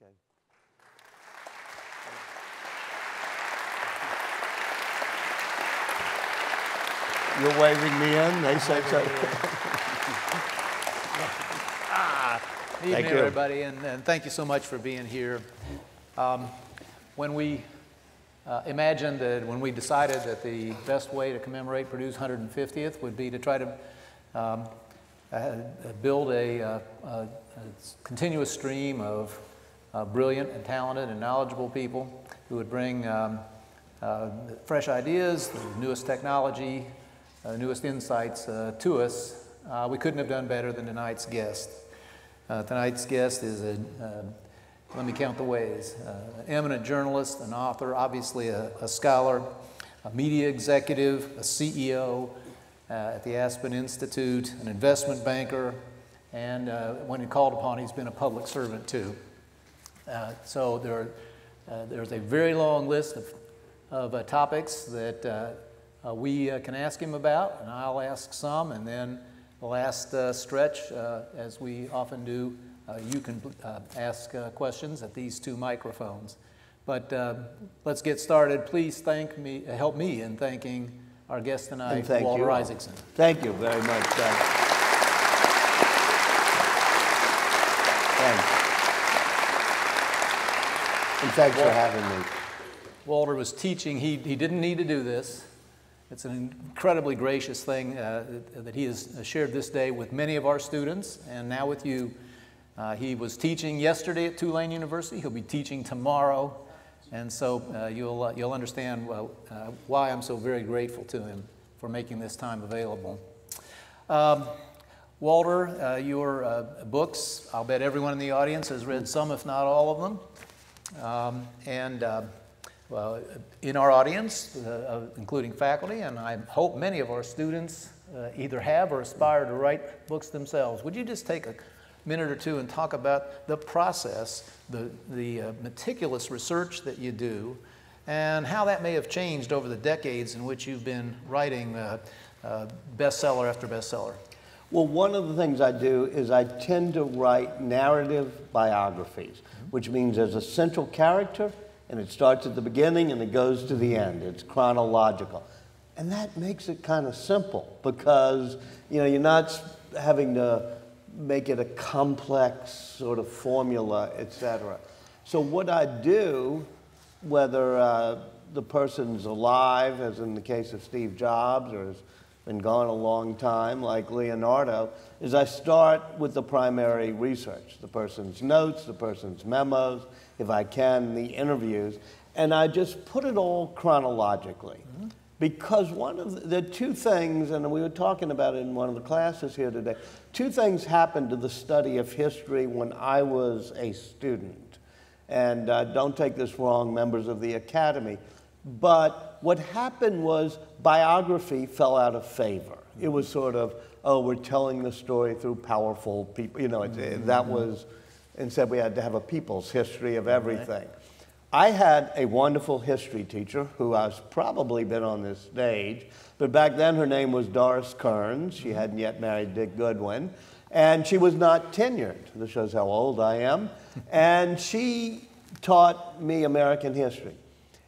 Okay. You're waving me in, they say so. Good evening, Thank you. everybody, and, and thank you so much for being here. Um, when we uh, imagined that, when we decided that the best way to commemorate Purdue's 150th would be to try to um, uh, build a, uh, a, a continuous stream of uh, brilliant and talented and knowledgeable people who would bring um, uh, fresh ideas, the newest technology, uh, newest insights uh, to us, uh, we couldn't have done better than tonight's guest. Uh, tonight's guest is a, let me count the ways, an eminent journalist, an author, obviously a, a scholar, a media executive, a CEO at the Aspen Institute, an investment banker, and when called upon, he's been a public servant too. Uh, so there, uh, there's a very long list of, of uh, topics that uh, uh, we uh, can ask him about, and I'll ask some, and then the last uh, stretch, uh, as we often do, uh, you can uh, ask uh, questions at these two microphones. But uh, let's get started. Please thank me, help me in thanking our guest And tonight, thank Walter you. Isaacson. Thank you very much, Doug. Thanks. And thanks for having me. Walter was teaching. He, he didn't need to do this. It's an incredibly gracious thing uh, that- he has shared this day with many of our students and now with you. Uh, he was teaching yesterday at Tulane University. He'll be teaching tomorrow. And so uh, you'll, uh, you'll understand uh, why I'm so very grateful to him for making this time available. Um, Walter, uh, your uh, books, I'll bet everyone in the audience has read some, if not all of them. Um, and uh, well, in our audience, uh, including faculty, and I hope many of our students uh, either have or aspire to write books themselves. Would you just take a minute or two and talk about the process, the, the uh, meticulous research that you do, and how that may have changed over the decades in which you've been writing uh, uh, bestseller after bestseller? Well, one of the things I do is I tend to write narrative biographies, which means there's a central character and it starts at the beginning and it goes to the end. It's chronological. And that makes it kind of simple because, you know, you're not having to make it a complex sort of formula, etc. So what I do, whether uh, the person's alive, as in the case of Steve Jobs, or has been gone a long time, like Leonardo, is I start with the primary research the person's notes, the person's memos, if I can, the interviews, and I just put it all chronologically. Because one of the, the two things, and we were talking about it in one of the classes here today, two things happened to the study of history when I was a student. And uh, don't take this wrong, members of the academy. But what happened was biography fell out of favor. It was sort of, oh, we're telling the story through powerful people. You know, it, it- that mm-hmm. was, instead we had to have a people's history of everything. I had a wonderful history teacher who has probably been on this stage, but back then her name was Doris Kearns. She mm-hmm. hadn't yet married Dick Goodwin, and she was not tenured. This shows how old I am. and she taught me American history.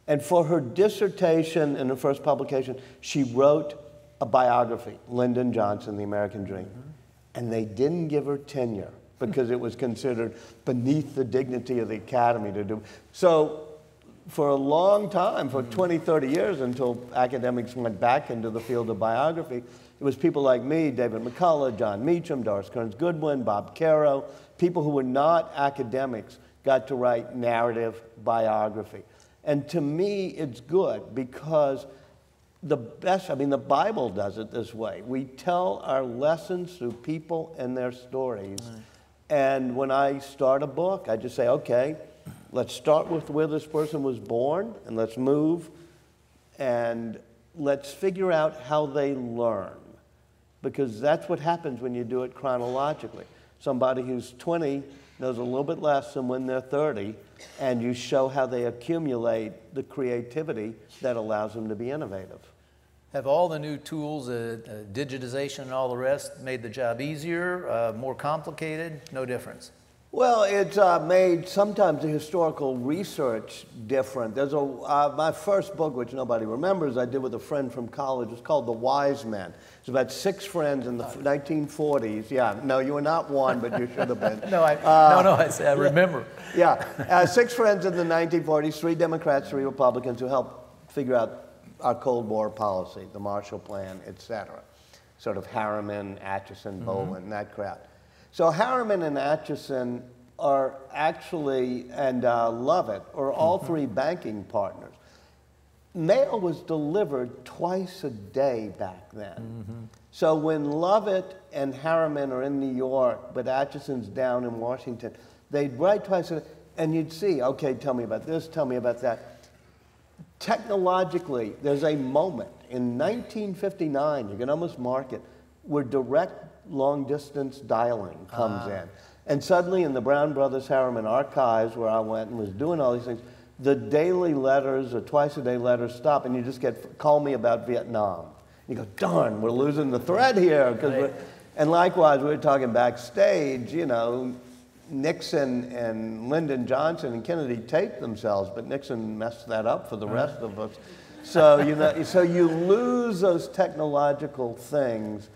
And for her dissertation and her first publication, she wrote a biography, Lyndon Johnson, The American Dream. Mm-hmm. And they didn't give her tenure because it was considered beneath the dignity of the academy to do. So for a long time, for mm-hmm. 20, 30 years, until academics went back into the field of biography, it was people like me, David McCullough, Jon Meacham, Doris Kearns Goodwin, Bob Caro, people who were not academics got to write narrative biography. And to me, it's good because the best, I mean, the Bible does it this way. We tell our lessons through people and their stories. And when I start a book, I just say, okay, let's start with where this person was born and let's move and let's figure out how they learn. Because that's what happens when you do it chronologically. Somebody who's 20 knows a little bit less than when they're 30, and you show how they accumulate the creativity that allows them to be innovative. Have all the new tools, uh, uh, digitization and all the rest, made the job easier, uh, more complicated? No difference. Well, it's uh, made sometimes the historical research different. There's a uh, my first book, which nobody remembers, I did with a friend from college. It's called The Wise Men. It's about six friends in the 1940s. Yeah, no, you were not one, but you should have been. No, I, Uh, no, no, I, I remember. Yeah, uh, six friends in the 1940s, three Democrats, three Republicans, who helped figure out our Cold War policy, the Marshall Plan, et cetera. Sort of Harriman, Acheson, Bohlen, that crowd. So Harriman and Acheson are actually, and uh, Lovett, are all three banking partners. Mail was delivered twice a day back then. So when Lovett and Harriman are in New York, but Acheson's down in Washington, they'd write twice a day, and you'd see, okay, tell me about this, tell me about that. Technologically, there's a moment in 1959, you can almost mark it, where direct long distance dialing comes ah. in. And suddenly, in the Brown Brothers Harriman archives, where I went and was doing all these things, the daily letters or twice a day letters stop, and you just get call me about Vietnam. You go, darn, we're losing the thread here. we're, and likewise, we were talking backstage, you know, Nixon and Lyndon Johnson and Kennedy taped themselves, but Nixon messed that up for the uh-huh. rest of us. So you know, so you lose those technological things,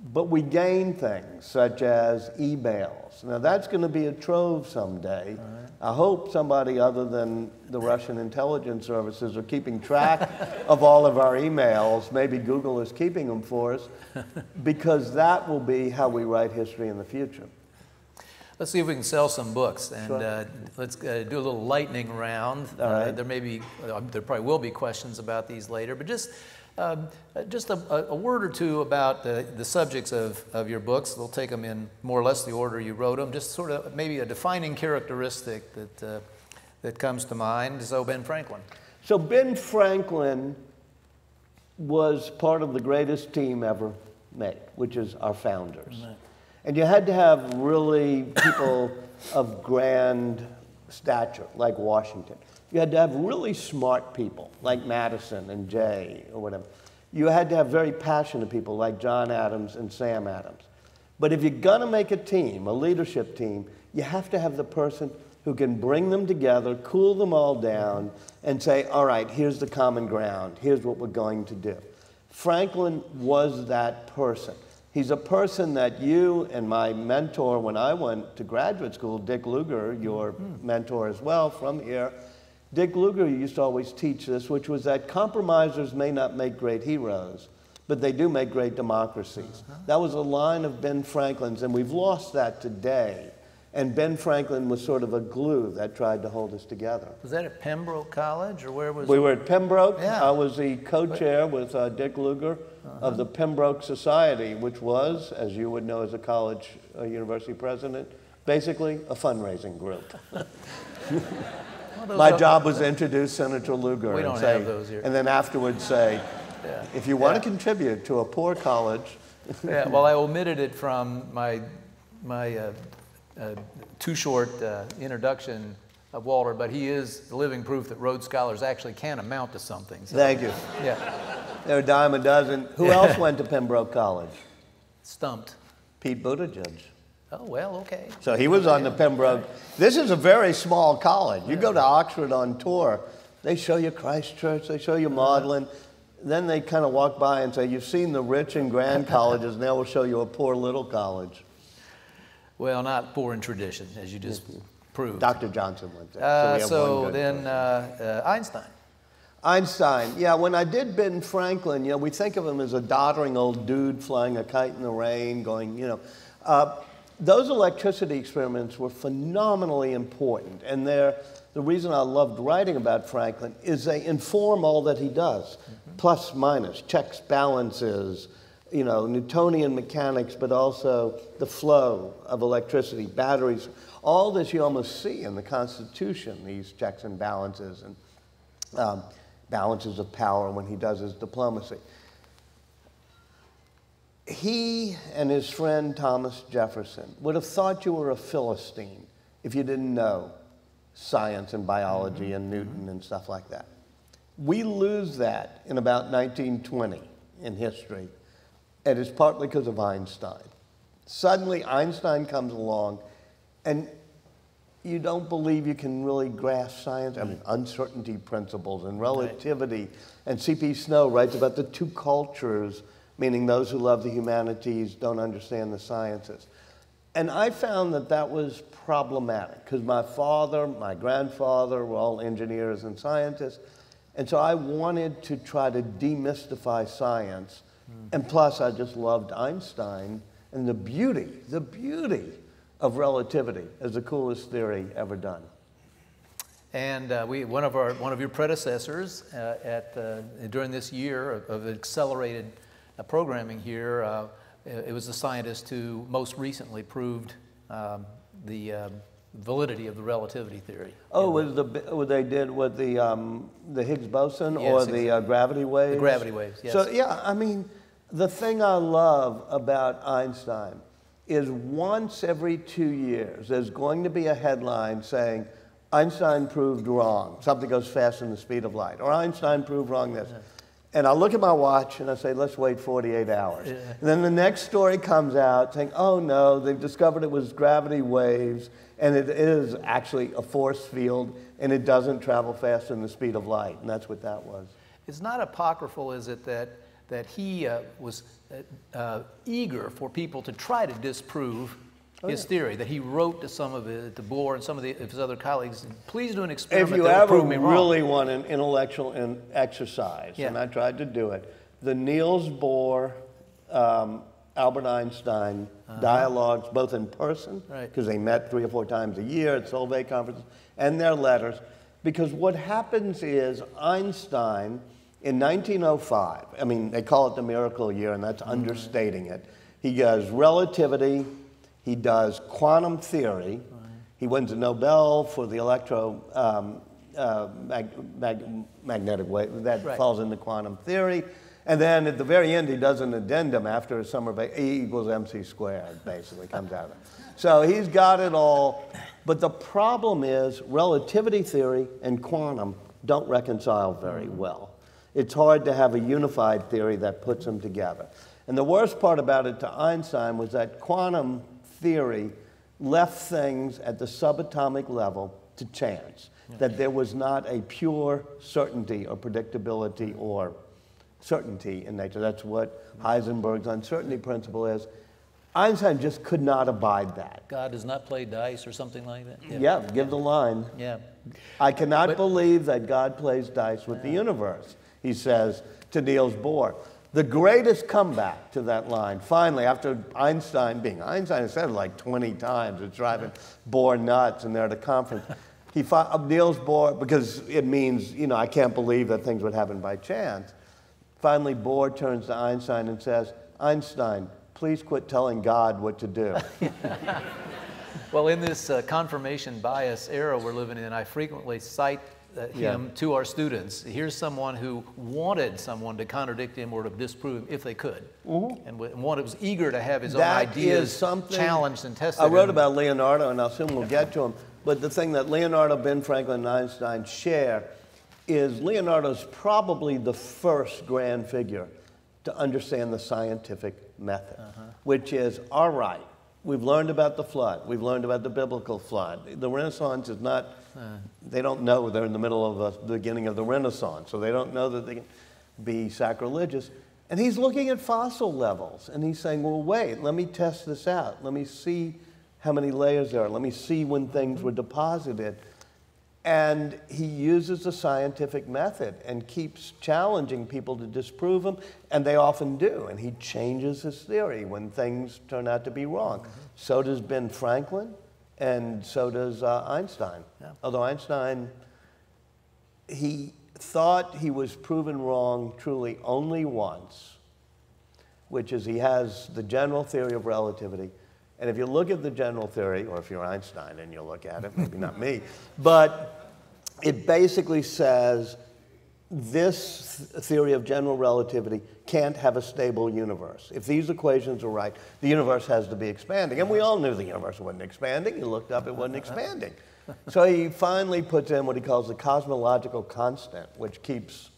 but we gain things such as emails. Now that's going to be a trove someday. I hope somebody other than the Russian intelligence services are keeping track of all of our emails. Maybe Google is keeping them for us, because that will be how we write history in the future. Let's see if we can sell some books, and Sure. uh, let's uh, do a little lightning round. Uh, there may be, uh, there probably will be questions about these later, but just, um, uh, just a, a- word or two about the, the subjects of, of your books. We'll take them in more or less the order you wrote them. Just sort of maybe a defining characteristic that uh, that comes to mind. So Ben Franklin. So Ben Franklin was part of the greatest team ever made, which is our founders. And you had to have really people of grand stature, like Washington. You had to have really smart people, like Madison and Jay or whatever. You had to have very passionate people, like John Adams and Sam Adams. But if you're going to make a team, a leadership team, you have to have the person who can bring them together, cool them all down, and say, all right, here's the common ground. Here's what we're going to do. Franklin was that person. He's a person that you and my mentor when I went to graduate school, Dick Lugar, your hmm. mentor as well from here, Dick Lugar used to always teach this, which was that compromisers may not make great heroes, but they do make great democracies. That was a line of Ben Franklin's, and we've lost that today. And Ben Franklin was sort of a glue that tried to hold us together. Was that at Pembroke College, or where was We were at Pembroke. Yeah. I was the co-chair with uh, Dick Lugar of the Pembroke Society, which was, as you would know as a college uh, university president, basically a fundraising group. My job was to introduce Senator Lugar We and don't say, have those here. and then afterwards say, Yeah. if you want Yeah. to contribute to a poor college, yeah, well, I omitted it from my, my uh, uh, too short uh, introduction of Walter, but he is the living proof that Rhodes Scholars actually can amount to something. So, thank you. yeah, They're a dime a dozen. Who else went to Pembroke College? stumped. Pete Buttigieg. Oh, well, okay. So he was on the Pembroke. This is a very small college. You go to Oxford on tour, they show you Christ Church, they show you Magdalen. Then they kind of walk by and say, You've seen the rich and grand colleges, now we'll show you a poor little college. Well, not poor in tradition, as you just proved. Dr. Johnson went there. Uh, one so then uh, uh, Einstein. Einstein, yeah, when I did Ben Franklin, you know, we think of him as a doddering old dude flying a kite in the rain, going, you know. Those electricity experiments were phenomenally important, and they're, the reason I loved writing about Franklin is they inform all that he does plus, minus, checks, balances, you know, Newtonian mechanics, but also the flow of electricity, batteries. All this you almost see in the Constitution, these checks and balances. And um, balances of power when he does his diplomacy. He and his friend Thomas Jefferson would have thought you were a Philistine if you didn't know science and biology mm-hmm. and Newton and stuff like that. We lose that in about 1920 in history, and it's partly because of Einstein. Suddenly, Einstein comes along, and you don't believe you can really grasp science. I mean, mm. uncertainty principles and relativity. And C.P. Snow writes about the two cultures, meaning those who love the humanities don't understand the sciences. And I found that that was problematic because my father, my grandfather were all engineers and scientists. And so I wanted to try to demystify science. And plus, I just loved Einstein and the beauty, the beauty of relativity as the coolest theory ever done. And uh, we, one, of our, one of your predecessors uh, at, uh, during this year of, of accelerated programming here, uh, it was the scientist who most recently proved um, the um, validity of the relativity theory. Oh, was the what they did with the the, the Higgs boson Yes, or the uh, gravity waves? The gravity waves, yes. So yeah, I mean, the thing I love about Einstein is once every two years there's going to be a headline saying Einstein proved wrong. Something goes faster than the speed of light, or Einstein proved wrong this. And I look at my watch and I say, let's wait 48 hours. And then the next story comes out saying, oh no, they've discovered it was gravity waves and it is actually a force field and it doesn't travel faster than the speed of light. And that's what that was. It's not apocryphal, is it, that, that he uh, was uh, uh eager for people to try to disprove Oh, his yeah. theory that he wrote to some of it, to Bohr and some of, the, of his other colleagues, please do an experiment if you that ever will prove me wrong. really want an intellectual in exercise, yeah. and I tried to do it, the Niels Bohr, um, Albert Einstein uh-huh. dialogues, both in person, because right. they met three or four times a year at Solvay conferences, and their letters. Because what happens is Einstein, in 1905, I mean, they call it the miracle year, and that's mm-hmm. understating it. He goes, relativity, he does quantum theory. Right. He wins a Nobel for the electro um, uh, mag mag magnetic wave that right. falls into quantum theory. And then at the very end, he does an addendum after a summer E equals mc squared, basically, comes out of it. So he's got it all. But the problem is relativity theory and quantum don't reconcile very mm-hmm. well. It's hard to have a unified theory that puts them together. And the worst part about it to Einstein was that quantum theory left things at the subatomic level to chance, that there was not a pure certainty or predictability or certainty in nature. That's what mm-hmm. Heisenberg's uncertainty principle is. Einstein just could not abide that. God does not play dice or something like that? Yeah, yeah give the line. Yeah. I cannot but, believe that God plays dice with the universe, he says to Niels Bohr. The greatest comeback to that line, finally, after Einstein being Einstein said it like 20 times, it's driving Bohr nuts, and they're at a conference. He fought, uh, Niels Bohr, because it means, you know, I can't believe that things would happen by chance. Finally, Bohr turns to Einstein and says, Einstein, please quit telling God what to do. well, in this uh, confirmation bias era we're living in, I frequently cite him yeah. to our students. Here's someone who wanted someone to contradict him or to disprove him if they could, mm-hmm. and, and one was eager to have his that own ideas challenged and tested. I wrote about Leonardo, and I assume we'll get to him. But the thing that Leonardo, Ben Franklin, and Einstein share is Leonardo's probably the first grand figure to understand the scientific method, uh-huh. which is all right. We've learned about the flood. We've learned about the biblical flood. The Renaissance is not they don't know they're in the middle of the beginning of the Renaissance, so they don't know that they can be sacrilegious. And he's looking at fossil levels and he's saying, well, wait, let me test this out. Let me see how many layers there are. Let me see when things were deposited. And he uses the scientific method and keeps challenging people to disprove him, and they often do. And he changes his theory when things turn out to be wrong. Mm-hmm. So does Ben Franklin and so does uh, Einstein. Yeah. Although Einstein, he thought he was proven wrong truly only once, which is he has the general theory of relativity. And if you look at the general theory, or if you're Einstein and you look at it, maybe not me, but it basically says this theory of general relativity can't have a stable universe. If these equations are right, the universe has to be expanding. And we all knew the universe wasn't expanding. He looked up, it wasn't expanding. So he finally puts in what he calls the cosmological constant, which keeps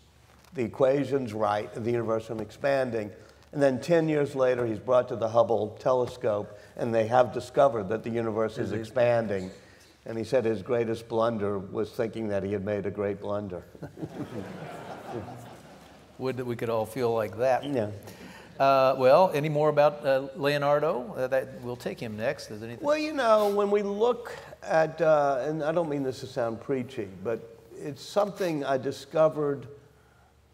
the equations right and the universe from expanding. And then 10 years later, he's brought to the Hubble telescope, and they have discovered that the universe is expanding. And he said his greatest blunder was thinking that he had made a great blunder. Would that we could all feel like that. yeah. Uh, well, any more about uh, Leonardo? Uh, that we'll take him next. Is anything? Well, you know, when we look at, uh, and I don't mean this to sound preachy, but it's something I discovered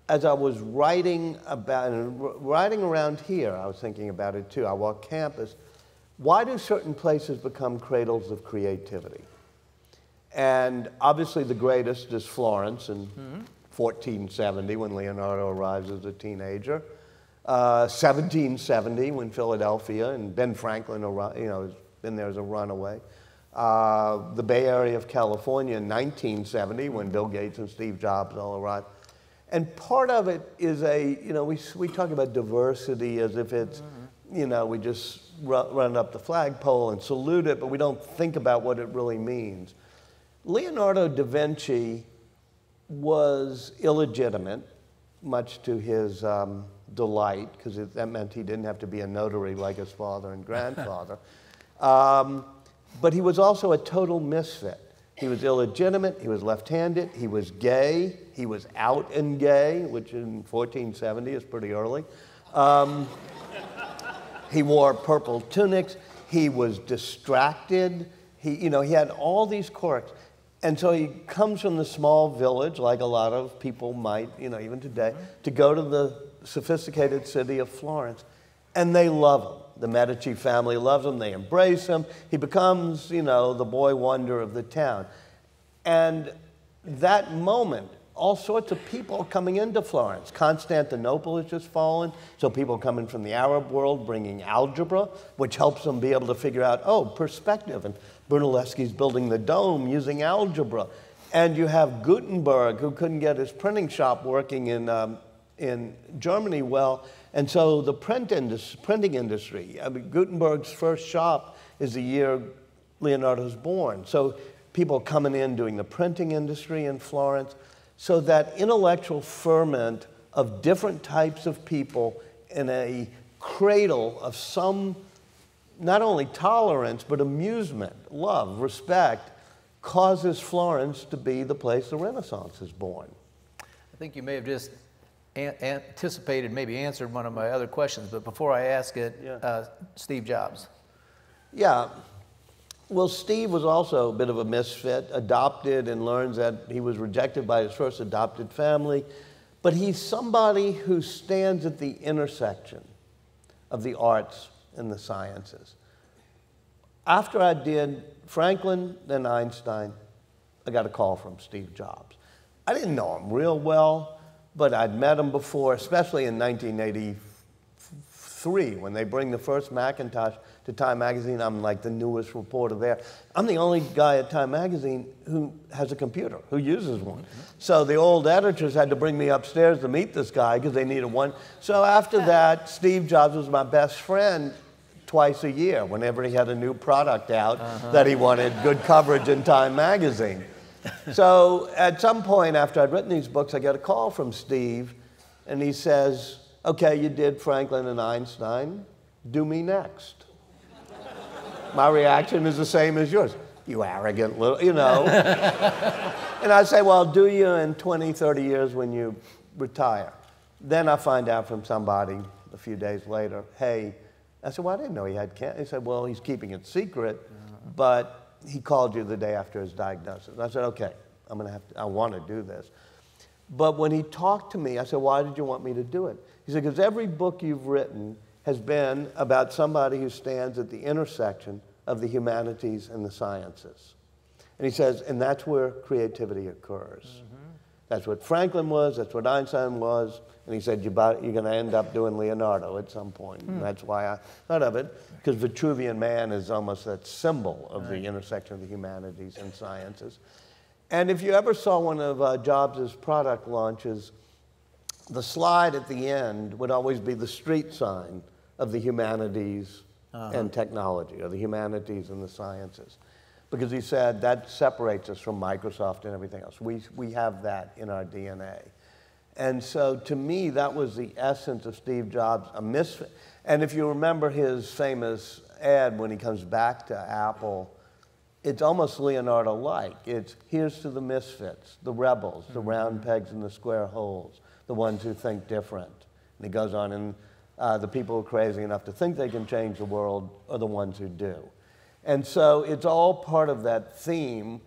as I was writing about, and writing around here, I was thinking about it too. I walk campus. Why do certain places become cradles of creativity? And obviously, the greatest is Florence in 1470 when Leonardo arrives as a teenager. Uh, 1770 when Philadelphia and Ben Franklin, you know, has been there as a runaway. Uh, the Bay Area of California in 1970 when Bill Gates and Steve Jobs all arrived. And part of it is a, you know, we, we talk about diversity as if it's, you know, we just ru- run up the flagpole and salute it, but we don't think about what it really means. Leonardo da Vinci was illegitimate, much to his um, delight, because that meant he didn't have to be a notary like his father and grandfather. um, but he was also a total misfit. He was illegitimate, he was left handed, he was gay, he was out and gay, which in 1470 is pretty early. Um, he wore purple tunics, he was distracted, he, you know, he had all these quirks. And so he comes from the small village, like a lot of people might, you know, even today, to go to the sophisticated city of Florence. And they love him. The Medici family loves him, they embrace him. He becomes, you know, the boy wonder of the town. And that moment, all sorts of people are coming into Florence. Constantinople has just fallen, so people coming from the Arab world bringing algebra, which helps them be able to figure out, oh, perspective. And Brunelleschi's building the dome using algebra. And you have Gutenberg, who couldn't get his printing shop working in, um, in Germany well. And so the print indus- printing industry, I mean, Gutenberg's first shop is the year Leonardo's born. So people coming in doing the printing industry in Florence. So that intellectual ferment of different types of people in a cradle of some not only tolerance, but amusement, love, respect, causes Florence to be the place the Renaissance is born. I think you may have just an- anticipated, maybe answered one of my other questions, but before I ask it, Yeah. uh, Steve Jobs. Yeah. Well, Steve was also a bit of a misfit, adopted, and learns that he was rejected by his first adopted family. But he's somebody who stands at the intersection of the arts and the sciences. After I did Franklin, then Einstein, I got a call from Steve Jobs. I didn't know him real well, but I'd met him before, especially in 1983 when they bring the first Macintosh to Time Magazine. I'm like the newest reporter there. I'm the only guy at Time Magazine who has a computer, who uses one. So the old editors had to bring me upstairs to meet this guy because they needed one. So after that, Steve Jobs was my best friend twice a year whenever he had a new product out uh-huh. that he wanted good coverage in Time Magazine. so at some point after I'd written these books, I got a call from Steve, and he says, Okay, you did Franklin and Einstein, do me next. My reaction is the same as yours. You arrogant little, you know. and I say, Well, do you in 20, 30 years when you retire? Then I find out from somebody a few days later, Hey, I said, Well, I didn't know he had cancer. He said, Well, he's keeping it secret, but he called you the day after his diagnosis. I said, Okay, I'm going to have to, I want to do this. But when he talked to me, I said, Why did you want me to do it? He said, Because every book you've written has been about somebody who stands at the intersection of the humanities and the sciences. And he says, And that's where creativity occurs. Mm-hmm. That's what Franklin was, that's what Einstein was. And he said, You're, about, you're going to end up doing Leonardo at some point. And that's why I thought of it, because Vitruvian Man is almost that symbol of the intersection of the humanities and sciences. And if you ever saw one of uh, Jobs' product launches, the slide at the end would always be the street sign of the humanities and technology, or the humanities and the sciences. Because he said that separates us from Microsoft and everything else. We, we have that in our DNA. And so to me, that was the essence of Steve Jobs, a misfit. And if you remember his famous ad when he comes back to Apple it's almost Leonardo like. It's here's to the misfits, the rebels, the Mm-hmm. round pegs in the square holes, the ones who think different. And he goes on, and uh, the people who are crazy enough to think they can change the world are the ones who do. And so it's all part of that theme.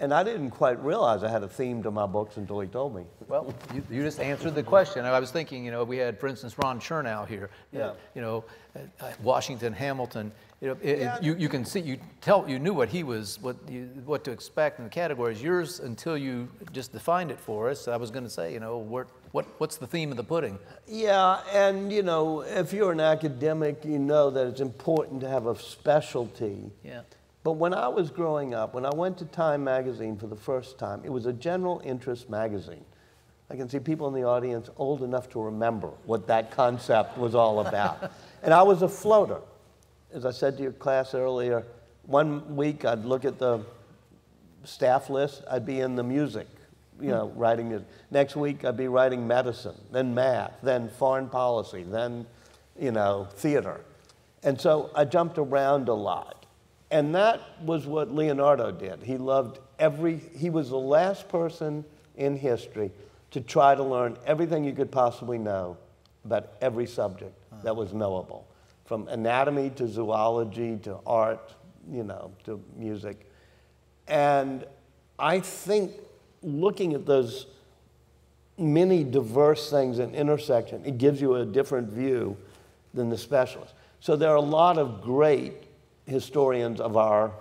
And I didn't quite realize I had a theme to my books until he told me. Well, you, you just answered the question. I was thinking, you know, we had, for instance, Ron Chernow here. Yeah. You know, Washington, Hamilton. You know, it, it- Yeah. you, you can see, you tell, you knew what he was, what you, what to expect in the categories. Yours, until you just defined it for us, I was going to say, you know, what, what, what's the theme of the pudding? Yeah, and you know, if you're an academic, you know that it's important to have a specialty. Yeah. But when I was growing up, when I went to Time magazine for the first time, it was a general interest magazine. I can see people in the audience old enough to remember what that concept was all about. and I was a floater. As I said to your class earlier, one week I'd look at the staff list, I'd be in the music, you know, hmm. writing music. Next week I'd be writing medicine, then math, then foreign policy, then, you know, theater. And so I jumped around a lot. And that was what Leonardo did. He loved every, he was the last person in history to try to learn everything you could possibly know about every subject that was knowable, from anatomy to zoology to art, you know, to music. And I think looking at those many diverse things in intersection, it gives you a different view than the specialist. So there are a lot of great historians of our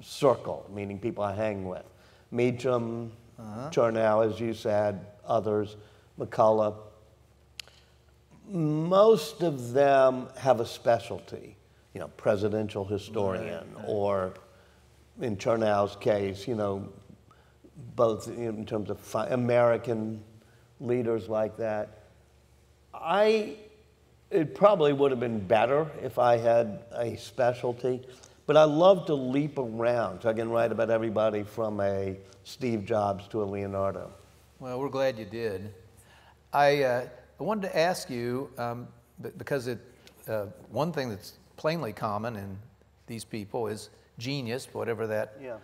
circle, meaning people I hang with. Meacham, uh-huh. Chernow, as you said, others, McCullough. Most of them have a specialty, you know, presidential historian, or in Chernow's case, you know, both in terms of American leaders like that. I, it probably would have been better if I had a specialty, but I love to leap around. So I can write about everybody from a Steve Jobs to a Leonardo. Well, we're glad you did. I, uh, I wanted to ask you, um, because it, uh, one thing that's plainly common in these people is genius, whatever that Yeah.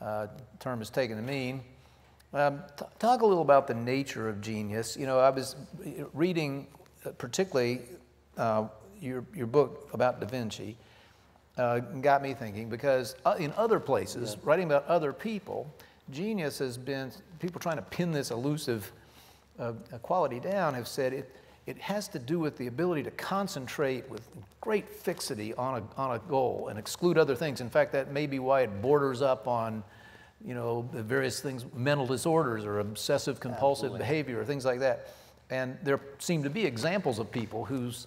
uh, term is taken to mean. Um, t- talk a little about the nature of genius. You know, I was uh, reading, uh, particularly uh, your, your book about Da Vinci, uh, got me thinking because uh, in other places, writing about other people, genius has been, people trying to pin this elusive uh, quality down have said it, it has to do with the ability to concentrate with great fixity on a, on a goal and exclude other things. In fact, that may be why it borders up on, you know, the various things, mental disorders or obsessive compulsive behavior or things like that. And there seem to be examples of people whose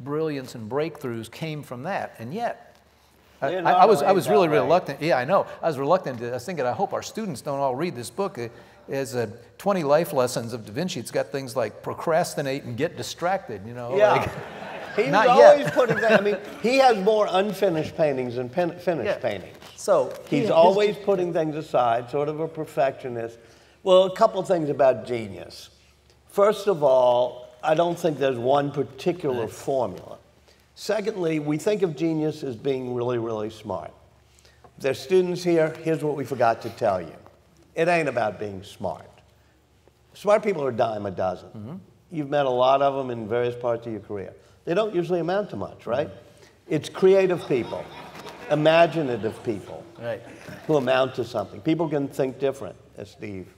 brilliance and breakthroughs came from that. And yet, I, I- was, I was really way. reluctant. Yeah, I know. I was reluctant. To, I was thinking, I hope our students don't all read this book. It is uh, 20 life lessons of Da Vinci. It's got things like procrastinate and get distracted, you know? Yeah. like- He's always yet. putting that, I mean, he has more unfinished paintings than pen, finished Yeah. paintings. so He's his- always putting things aside, sort of a perfectionist. Well, a couple things about genius. First of all, I don't think there's one particular formula. Secondly, we think of genius as being really, really smart. There's students here, here's what we forgot to tell you. It ain't about being smart. Smart people are a dime a dozen. Mm-hmm. You've met a lot of them in various parts of your career. They don't usually amount to much, right? Mm-hmm. It's creative people, imaginative people Right. who amount to something. People can think different, as Steve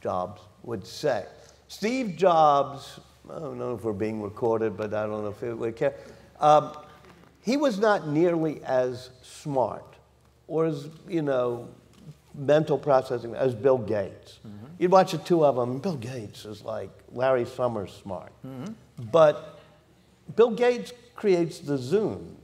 Jobs would say. Steve Jobs, I don't know if we're being recorded, but I don't know if it would care. Um, he was not nearly as smart or as, you know, mental processing as Bill Gates. You'd watch the two of them, Bill Gates is like Larry Summers smart. But Bill Gates creates the Zune.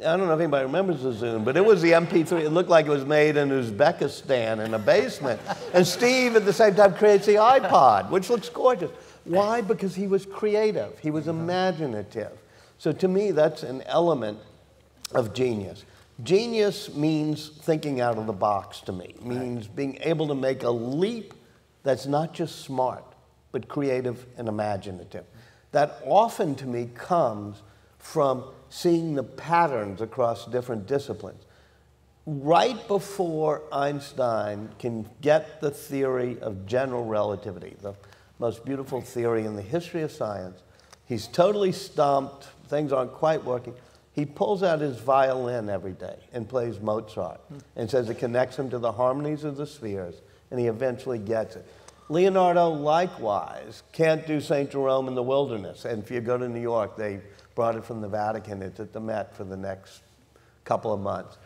I don't know if anybody remembers the Zune, but it was the MP3. It looked like it was made in Uzbekistan in a basement. and Steve, at the same time, creates the iPod, which looks gorgeous. Why? Because he was creative, he was imaginative. So to me, that's an element of genius. Genius means thinking out of the box to me, means being able to make a leap that's not just smart, but creative and imaginative. That often to me comes from seeing the patterns across different disciplines. right before Einstein can get the theory of general relativity, the most beautiful theory in the history of science, he's totally stumped, things aren't quite working. He pulls out his violin every day and plays Mozart and says it connects him to the harmonies of the spheres, and he eventually gets it. Leonardo, likewise, can't do St. Jerome in the wilderness. And if you go to New York, they brought it from the Vatican. It's at the Met for the next couple of months.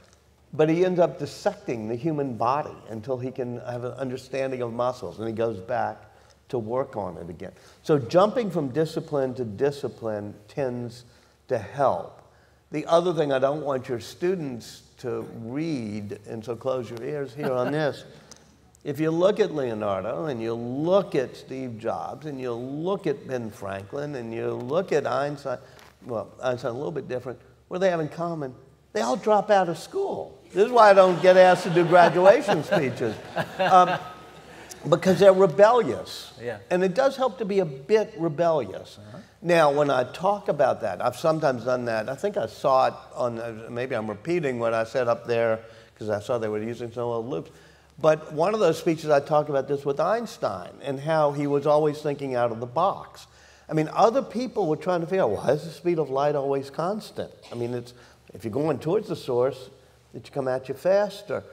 But he ends up dissecting the human body until he can have an understanding of muscles, and he goes back to work on it again. So jumping from discipline to discipline tends to help. The other thing I don't want your students to read, and so close your ears here on this. If you look at Leonardo and you look at Steve Jobs and you look at Ben Franklin and you look at Einstein, well, Einstein a little bit different, what do they have in common? They all drop out of school. This is why I don't get asked to do graduation speeches. Um, because they're rebellious. Yeah. And it does help to be a bit rebellious. Uh-huh. Now, when I talk about that, I've sometimes done that. I think I saw it on, uh, maybe I'm repeating what I said up there because I saw they were using some old loops. But one of those speeches, I talked about this with Einstein and how he was always thinking out of the box. I mean, other people were trying to figure out why is the speed of light always constant? I mean, it's, if you're going towards the source, it should come at you faster.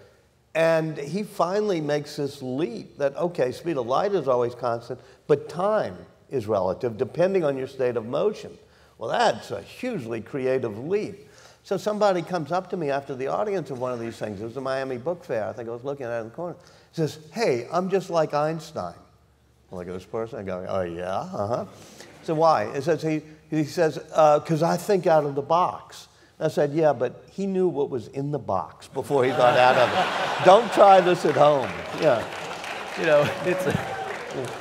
And he finally makes this leap that, okay, speed of light is always constant, but time is relative depending on your state of motion. Well, that's a hugely creative leap. So somebody comes up to me after the audience of one of these things. It was the Miami Book Fair. I think I was looking at it in the corner. Says, "Hey, I'm just like Einstein." I look at this person. I go, "Oh yeah, uh huh." So why? It says he he says because uh, I think out of the box. I said, yeah, but he knew what was in the box before he got out of it. Don't try this at home. Yeah. You know, it's a,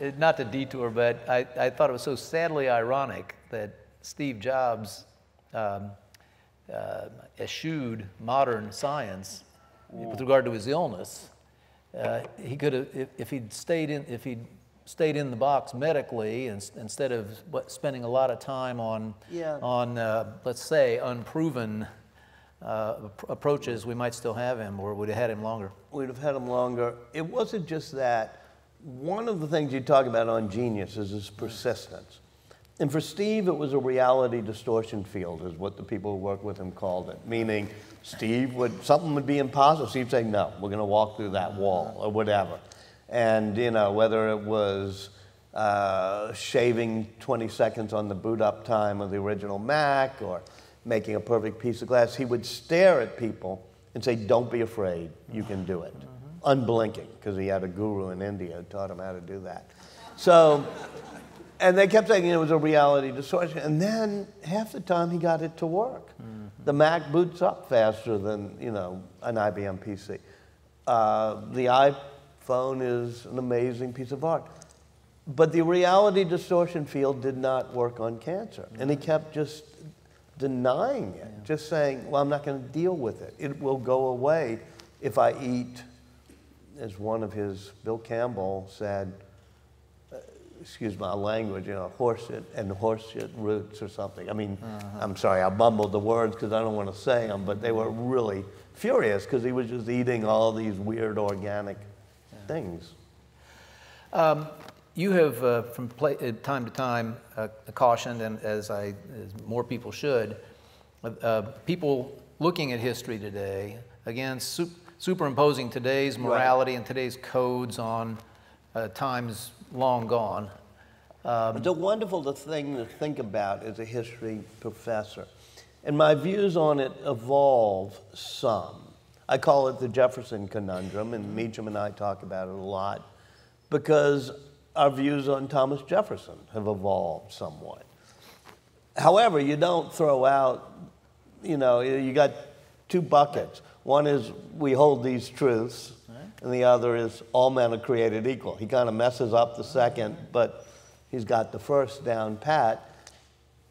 it, not to detour, but I, I thought it was so sadly ironic that Steve Jobs um, uh, eschewed modern science with regard to his illness. Uh, he could have, if, if he'd stayed in, if he'd stayed in the box medically and, instead of what, spending a lot of time on, yeah. on uh, let's say, unproven uh, approaches, we might still have him or would have had him longer. We'd have had him longer. It wasn't just that. One of the things you talk about on Genius is his persistence. And for Steve, it was a reality distortion field, is what the people who work with him called it. Meaning, Steve would, something would be impossible. Steve'd say, no, we're going to walk through that wall or whatever. And, you know, whether it was uh, shaving 20 seconds on the boot up time of the original Mac or making a perfect piece of glass, he would stare at people and say, Don't be afraid, you can do it. Mm-hmm. Unblinking, because he had a guru in India who taught him how to do that. So, and they kept saying it was a reality distortion. And then half the time he got it to work. Mm-hmm. The Mac boots up faster than, you know, an IBM PC. Uh, the phone is an amazing piece of art. But the reality distortion field did not work on cancer. And he kept just denying it, yeah. just saying, well, I'm not going to deal with it. It will go away if I eat, as one of his, Bill Campbell said, uh, excuse my language, you know, horseshit and horseshit roots or something. I mean, uh-huh. I'm sorry, I bumbled the words because I don't want to say them, but they were really furious because he was just eating all these weird organic things. Um, you have, uh, from play, uh, time to time, uh, cautioned, and as, I, as more people should, uh, people looking at history today, again, su- superimposing today's morality right. and today's codes on uh, times long gone. Um, it's a wonderful thing to think about as a history professor. And my views on it evolve some. I call it the Jefferson conundrum, and Meacham and I talk about it a lot because our views on Thomas Jefferson have evolved somewhat. However, you don't throw out, you know, you got two buckets. One is we hold these truths, and the other is all men are created equal. He kind of messes up the second, but he's got the first down pat.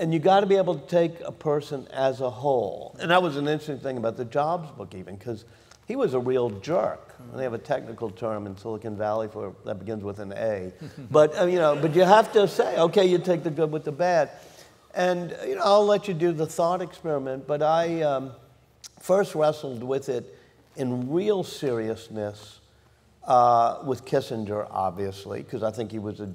And you got to be able to take a person as a whole. And that was an interesting thing about the Jobs book, even, because he was a real jerk. And they have a technical term in Silicon Valley for that begins with an A. but uh, you know, but you have to say, okay, you take the good with the bad. And you know, I'll let you do the thought experiment. But I, um, first wrestled with it in real seriousness uh, with Kissinger, obviously, because I think he was a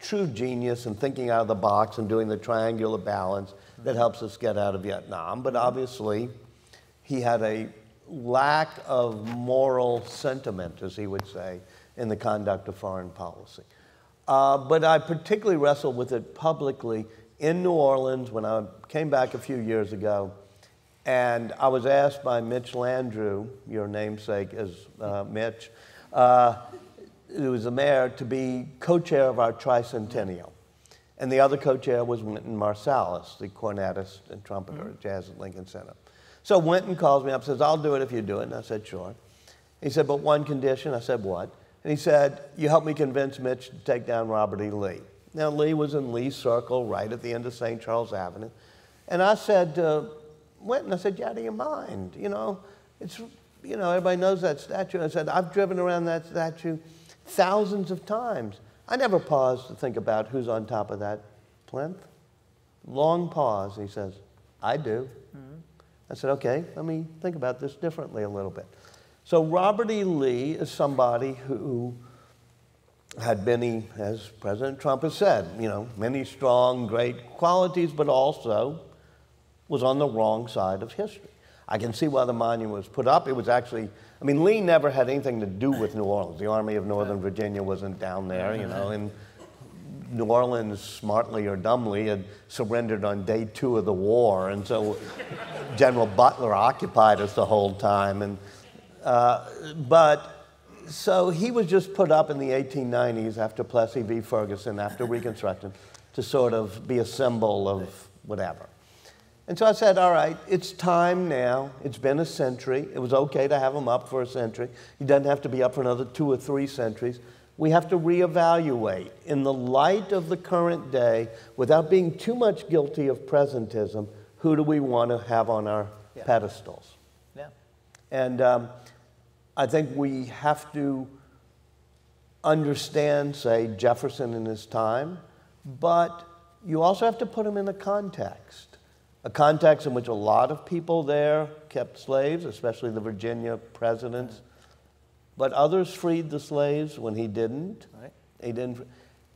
true genius and thinking out of the box and doing the triangular balance that helps us get out of Vietnam. But obviously, he had a lack of moral sentiment, as he would say, in the conduct of foreign policy. Uh, but I particularly wrestled with it publicly in New Orleans when I came back a few years ago. And I was asked by Mitch Landrieu, your namesake is uh, Mitch, uh, who was the mayor, to be co chair of our tricentennial. And the other co chair was Wynton Marsalis, the cornetist and trumpeter at Jazz at Lincoln Center. So Wynton calls me up says, I'll do it if you do it. And I said, sure. He said, but one condition. I said, what? And he said, You help me convince Mitch to take down Robert E. Lee. Now, Lee was in Lee's Circle right at the end of St. Charles Avenue. And I said, uh, Wynton, I said, You out of your mind. You know, it's, you know, everybody knows that statue. I said, I've driven around that statue thousands of times. I never paused to think about who's on top of that plinth. Long pause. He says, I do. Mm-hmm. I said, okay, let me think about this differently a little bit. So Robert E. Lee is somebody who had many, as President Trump has said, you know, many strong, great qualities, but also was on the wrong side of history. I can see why the monument was put up. It was actually, I mean, Lee never had anything to do with New Orleans. The Army of Northern Virginia wasn't down there, you know, and New Orleans, smartly or dumbly, had surrendered on day two of the war, and so General Butler occupied us the whole time. And uh, but so he was just put up in the 1890s after Plessy v. Ferguson, after Reconstruction, to sort of be a symbol of whatever. And so I said, all right, it's time now. It's been a century. It was okay to have him up for a century. He doesn't have to be up for another two or three centuries. We have to reevaluate in the light of the current day, without being too much guilty of presentism, who do we want to have on our yeah. pedestals? Yeah. And um, I think we have to understand, say, Jefferson in his time, but you also have to put him in the context. A context in which a lot of people there kept slaves, especially the Virginia presidents, but others freed the slaves when he didn't. Right. He didn't.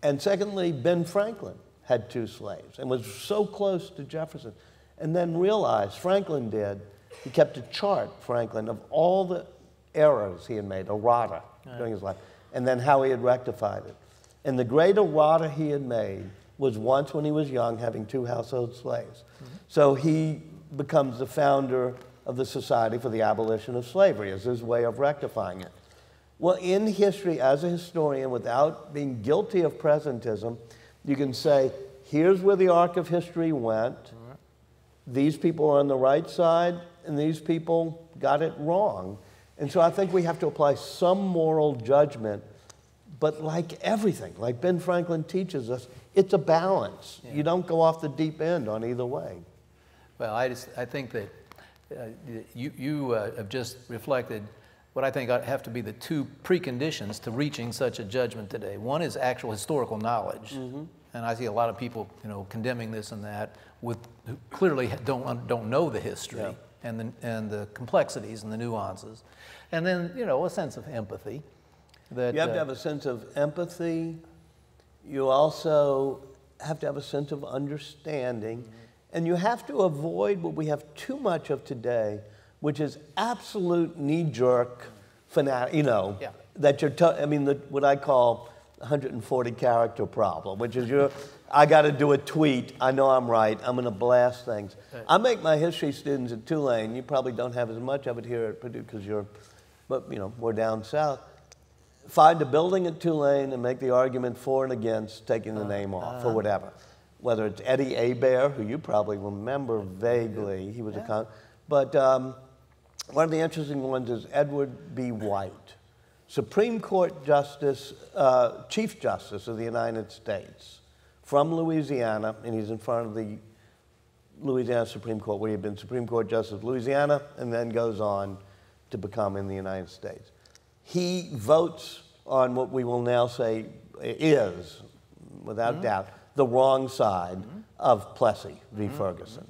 And secondly, Ben Franklin had two slaves and was so close to Jefferson. And then realized, Franklin did, he kept a chart, Franklin, of all the errors he had made, errata, right. during his life, and then how he had rectified it. And the great errata he had made was once when he was young having two household slaves. Mm-hmm. So he becomes the founder of the Society for the Abolition of Slavery as his way of rectifying it. Well, in history, as a historian, without being guilty of presentism, you can say, here's where the arc of history went. These people are on the right side, and these people got it wrong. And so I think we have to apply some moral judgment, but like everything, like Ben Franklin teaches us, it's a balance. Yeah. You don't go off the deep end on either way. Well, I, just, I think that uh, you, you uh, have just reflected what I think have to be the two preconditions to reaching such a judgment today. One is actual historical knowledge. Mm-hmm. And I see a lot of people, you know, condemning this and that, with who clearly don't don't know the history. Yeah and the, and the complexities and the nuances. And then, you know, a sense of empathy. That, you have uh, to have a sense of empathy. You also have to have a sense of understanding. Mm-hmm. And you have to avoid what we have too much of today, which is absolute knee jerk fanatic, you know, yeah. that you're, t- I mean, the, what I call 140 character problem, which is you're, I got to do a tweet. I know I'm right. I'm going to blast things. Right. I make my history students at Tulane. You probably don't have as much of it here at Purdue because you're, but you know, we're down south. Find a building at Tulane and make the argument for and against taking the uh, name off uh, or whatever. Whether it's Eddie Hebert, who you probably remember vaguely, he was yeah. a con. But um, one of the interesting ones is Edward D. White, Supreme Court Justice, uh, Chief Justice of the United States from Louisiana, and he's in front of the Louisiana Supreme Court, where he'd been Supreme Court Justice of Louisiana, and then goes on to become in the United States. He votes on what we will now say is, without mm-hmm. doubt, the wrong side mm-hmm. of Plessy v. Mm-hmm. Ferguson.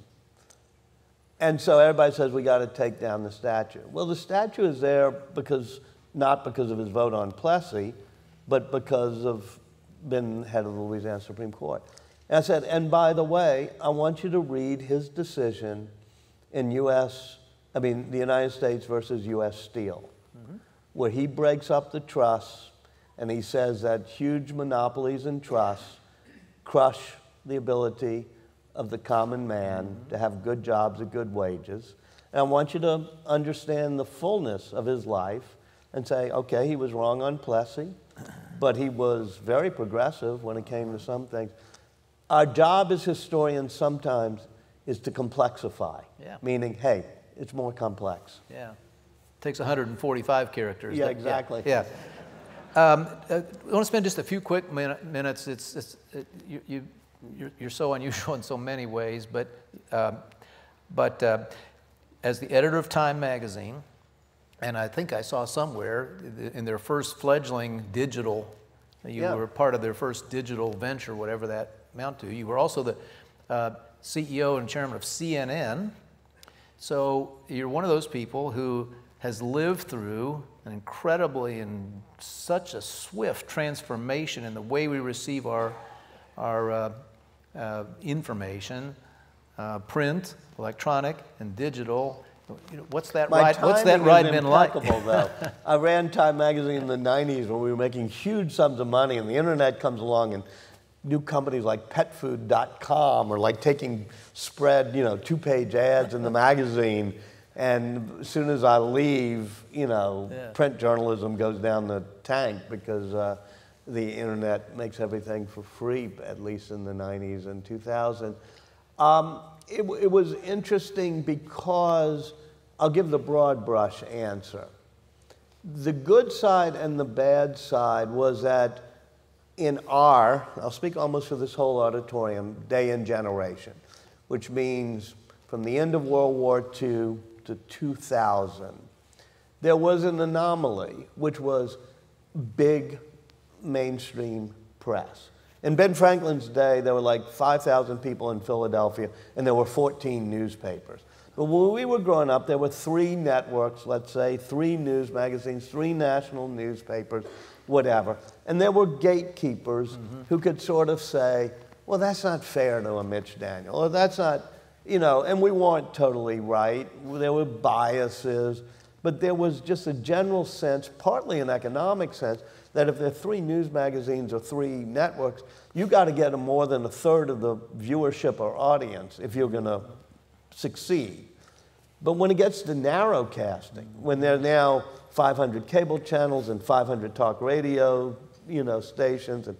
And so everybody says we got to take down the statue. Well, the statue is there because not because of his vote on Plessy, but because of being head of the Louisiana Supreme Court. And I said, and by the way, I want you to read his decision in U.S. I mean the United States versus U.S. Steel, where he breaks up the trusts and he says that huge monopolies and trusts crush the ability of the common man mm-hmm. to have good jobs at good wages. And I want you to understand the fullness of his life and say, okay, he was wrong on Plessy, but he was very progressive when it came to some things. Our job as historians sometimes is to complexify, Yeah. meaning, hey, it's more complex. Yeah. Takes 145 characters. Yeah, exactly. Yeah. Um, uh, I want to spend just a few quick min- minutes. It's, it's, it, you, you, you're, you're so unusual in so many ways, but, um, but uh, as the editor of Time magazine, and I think I saw somewhere in their first fledgling digital, you Yeah. were part of their first digital venture, whatever that amount to. You were also the uh, CEO and chairman of CNN. So you're one of those people who has lived through an incredibly and such a swift transformation in the way we receive our, our uh, uh, information, uh, print, electronic, and digital. You know, what's that My ride? What's that ride been like? though. I ran Time Magazine in the 90s when we were making huge sums of money, and the internet comes along, and new companies like petfood.com are like taking spread, you know, two page ads in the magazine. And as soon as I leave, you know, Yeah. print journalism goes down the tank because uh, the internet makes everything for free, at least in the 90s and 2000. Um, it, it was interesting because I'll give the broad brush answer. The good side and the bad side was that in our, I'll speak almost for this whole auditorium, day and generation, which means from the end of World War II to 2000, there was an anomaly, which was big mainstream press. In Ben Franklin's day, there were like 5,000 people in Philadelphia, and there were 14 newspapers. But when we were growing up, there were three networks, let's say, three news magazines, three national newspapers, whatever. And there were gatekeepers mm-hmm. who could sort of say, well, that's not fair to a Mitch Daniel, or that's not, you know, and we weren't totally right. There were biases, but there was just a general sense, partly an economic sense, that if there are three news magazines or three networks, you got to get more than a third of the viewership or audience if you're going to succeed. But when it gets to narrowcasting, when there are now 500 cable channels and 500 talk radio, you know, stations and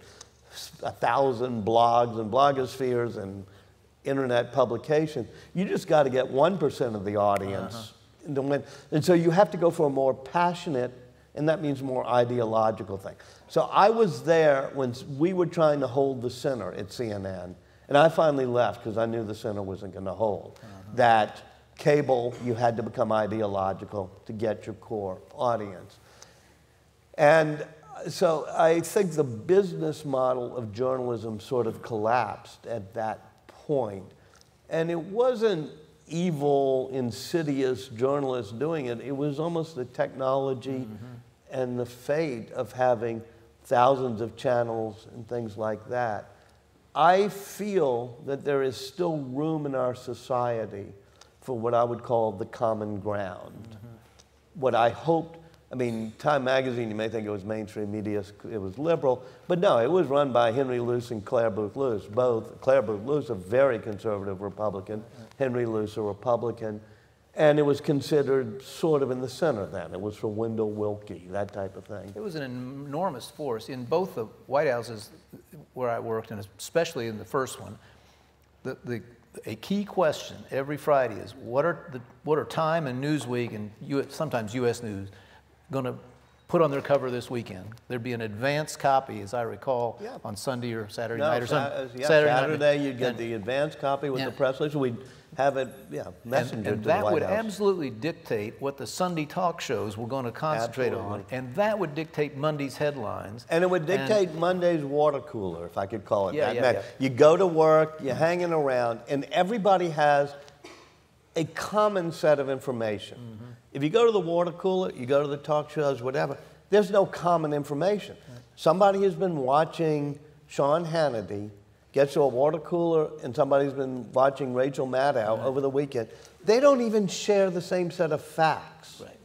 a thousand blogs and blogospheres and internet publication, you just got to get 1% of the audience uh-huh. to win. And so you have to go for a more passionate, and that means more ideological thing. So I was there when we were trying to hold the center at CNN, and I finally left because I knew the center wasn't going to hold. Uh-huh. That cable, you had to become ideological to get your core audience. And uh, so I think the business model of journalism sort of collapsed at that point. And it wasn't evil, insidious journalists doing it, it was almost the technology mm-hmm. and the fate of having thousands of channels and things like that. I feel that there is still room in our society for what I would call the common ground mm-hmm. what I hoped. I mean, Time Magazine, you may think it was mainstream media, it was liberal, but no, it was run by Henry Luce and Clare Boothe Luce, both. Clare Boothe Luce, a very conservative Republican, Henry Luce, a Republican, and it was considered sort of in the center then. It was for Wendell Willkie, that type of thing. It was an enormous force in both the White Houses where I worked, and especially in the first one. The, the, a key question every Friday is what are, the, what are Time and Newsweek and U, sometimes U.S. News going to put on their cover this weekend? There'd be an advance copy, as I recall, Yeah. on Sunday or Saturday No, night or something. yeah, night. Saturday, you'd get And- the advance copy with Yeah. the press release. We'd have it, yeah, and, messenger and to the that White would House. absolutely dictate what the Sunday talk shows were going to concentrate on, and that would dictate Monday's headlines. And it would dictate Monday's water cooler, if I could call it Yeah, that. yeah, yeah. You go to work, you're hanging around, and everybody has a common set of information. Mm-hmm. If you go to the water cooler, you go to the talk shows, whatever, there's no common information. Somebody has been watching Sean Hannity, gets to a water cooler, and somebody's been watching Rachel Maddow over the weekend. They don't even share the same set of facts. Right.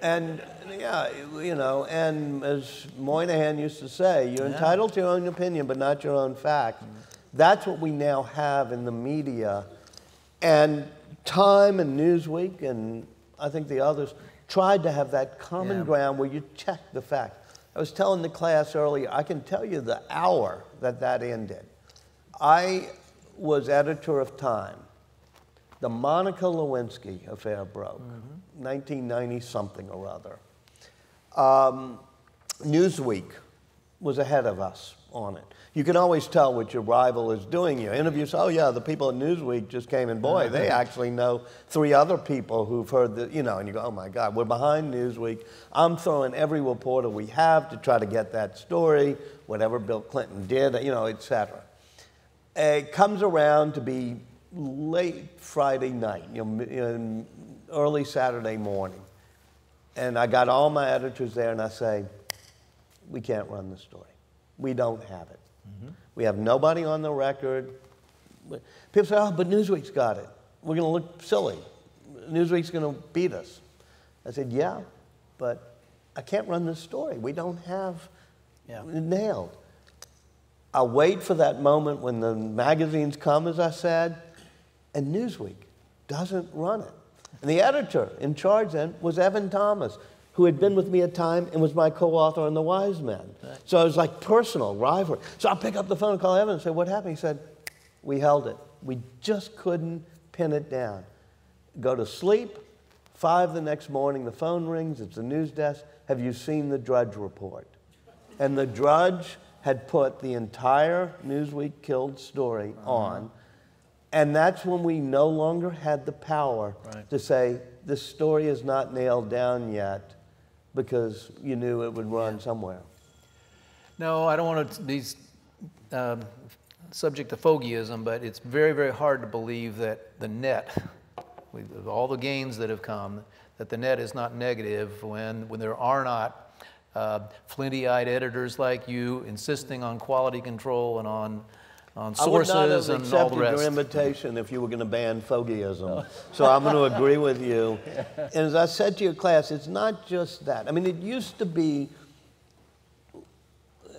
And yeah, you know, and as Moynihan used to say, you're entitled to your own opinion, but not your own fact. Mm-hmm. That's what we now have in the media. And Time and Newsweek, and I think the others, tried to have that common Yeah. ground where you check the fact. I was telling the class earlier, I can tell you the hour that that ended. I was editor of Time. The Monica Lewinsky affair broke, 1990 something or other. Um, Newsweek was ahead of us on it. You can always tell what your rival is doing. You interview, oh yeah, the people at Newsweek just came in. Boy, they uh-huh. actually know three other people who've heard the, you know, and you go, oh my God, we're behind Newsweek. I'm throwing every reporter we have to try to get that story, whatever Bill Clinton did, you know, et cetera. It comes around to be late Friday night, you know, early Saturday morning. And I got all my editors there and I say, we can't run the story. We don't have it. Mm-hmm. We have nobody on the record. People say, oh, but Newsweek's got it. We're going to look silly. Newsweek's going to beat us. I said, yeah, but I can't run this story. We don't have Yeah. it nailed. I wait for that moment when the magazines come, as I said, and Newsweek doesn't run it. And the editor in charge then was Evan Thomas, who had been with me at Time and was my co-author on The Wise Men. So it was like personal rivalry. So I pick up the phone and call Evan and say, "What happened?" He said, "We held it. We just couldn't pin it down. Go to sleep. Five the next morning, the phone rings. It's the news desk. Have you seen the Drudge report?" And the Drudge had put the entire Newsweek killed story uh-huh. on. And that's when we no longer had the power Right. to say, this story is not nailed down yet because you knew it would run somewhere. No, I don't want to be um, subject to fogeyism, but it's very, very hard to believe that the net, with all the gains that have come, that the net is not negative when, when there are not uh, flinty-eyed editors like you insisting on quality control and on, on I would not have and all the accepted your invitation if you were going to ban fogeyism. So I'm going to agree with you. And as I said to your class, it's not just that. I mean, it used to be.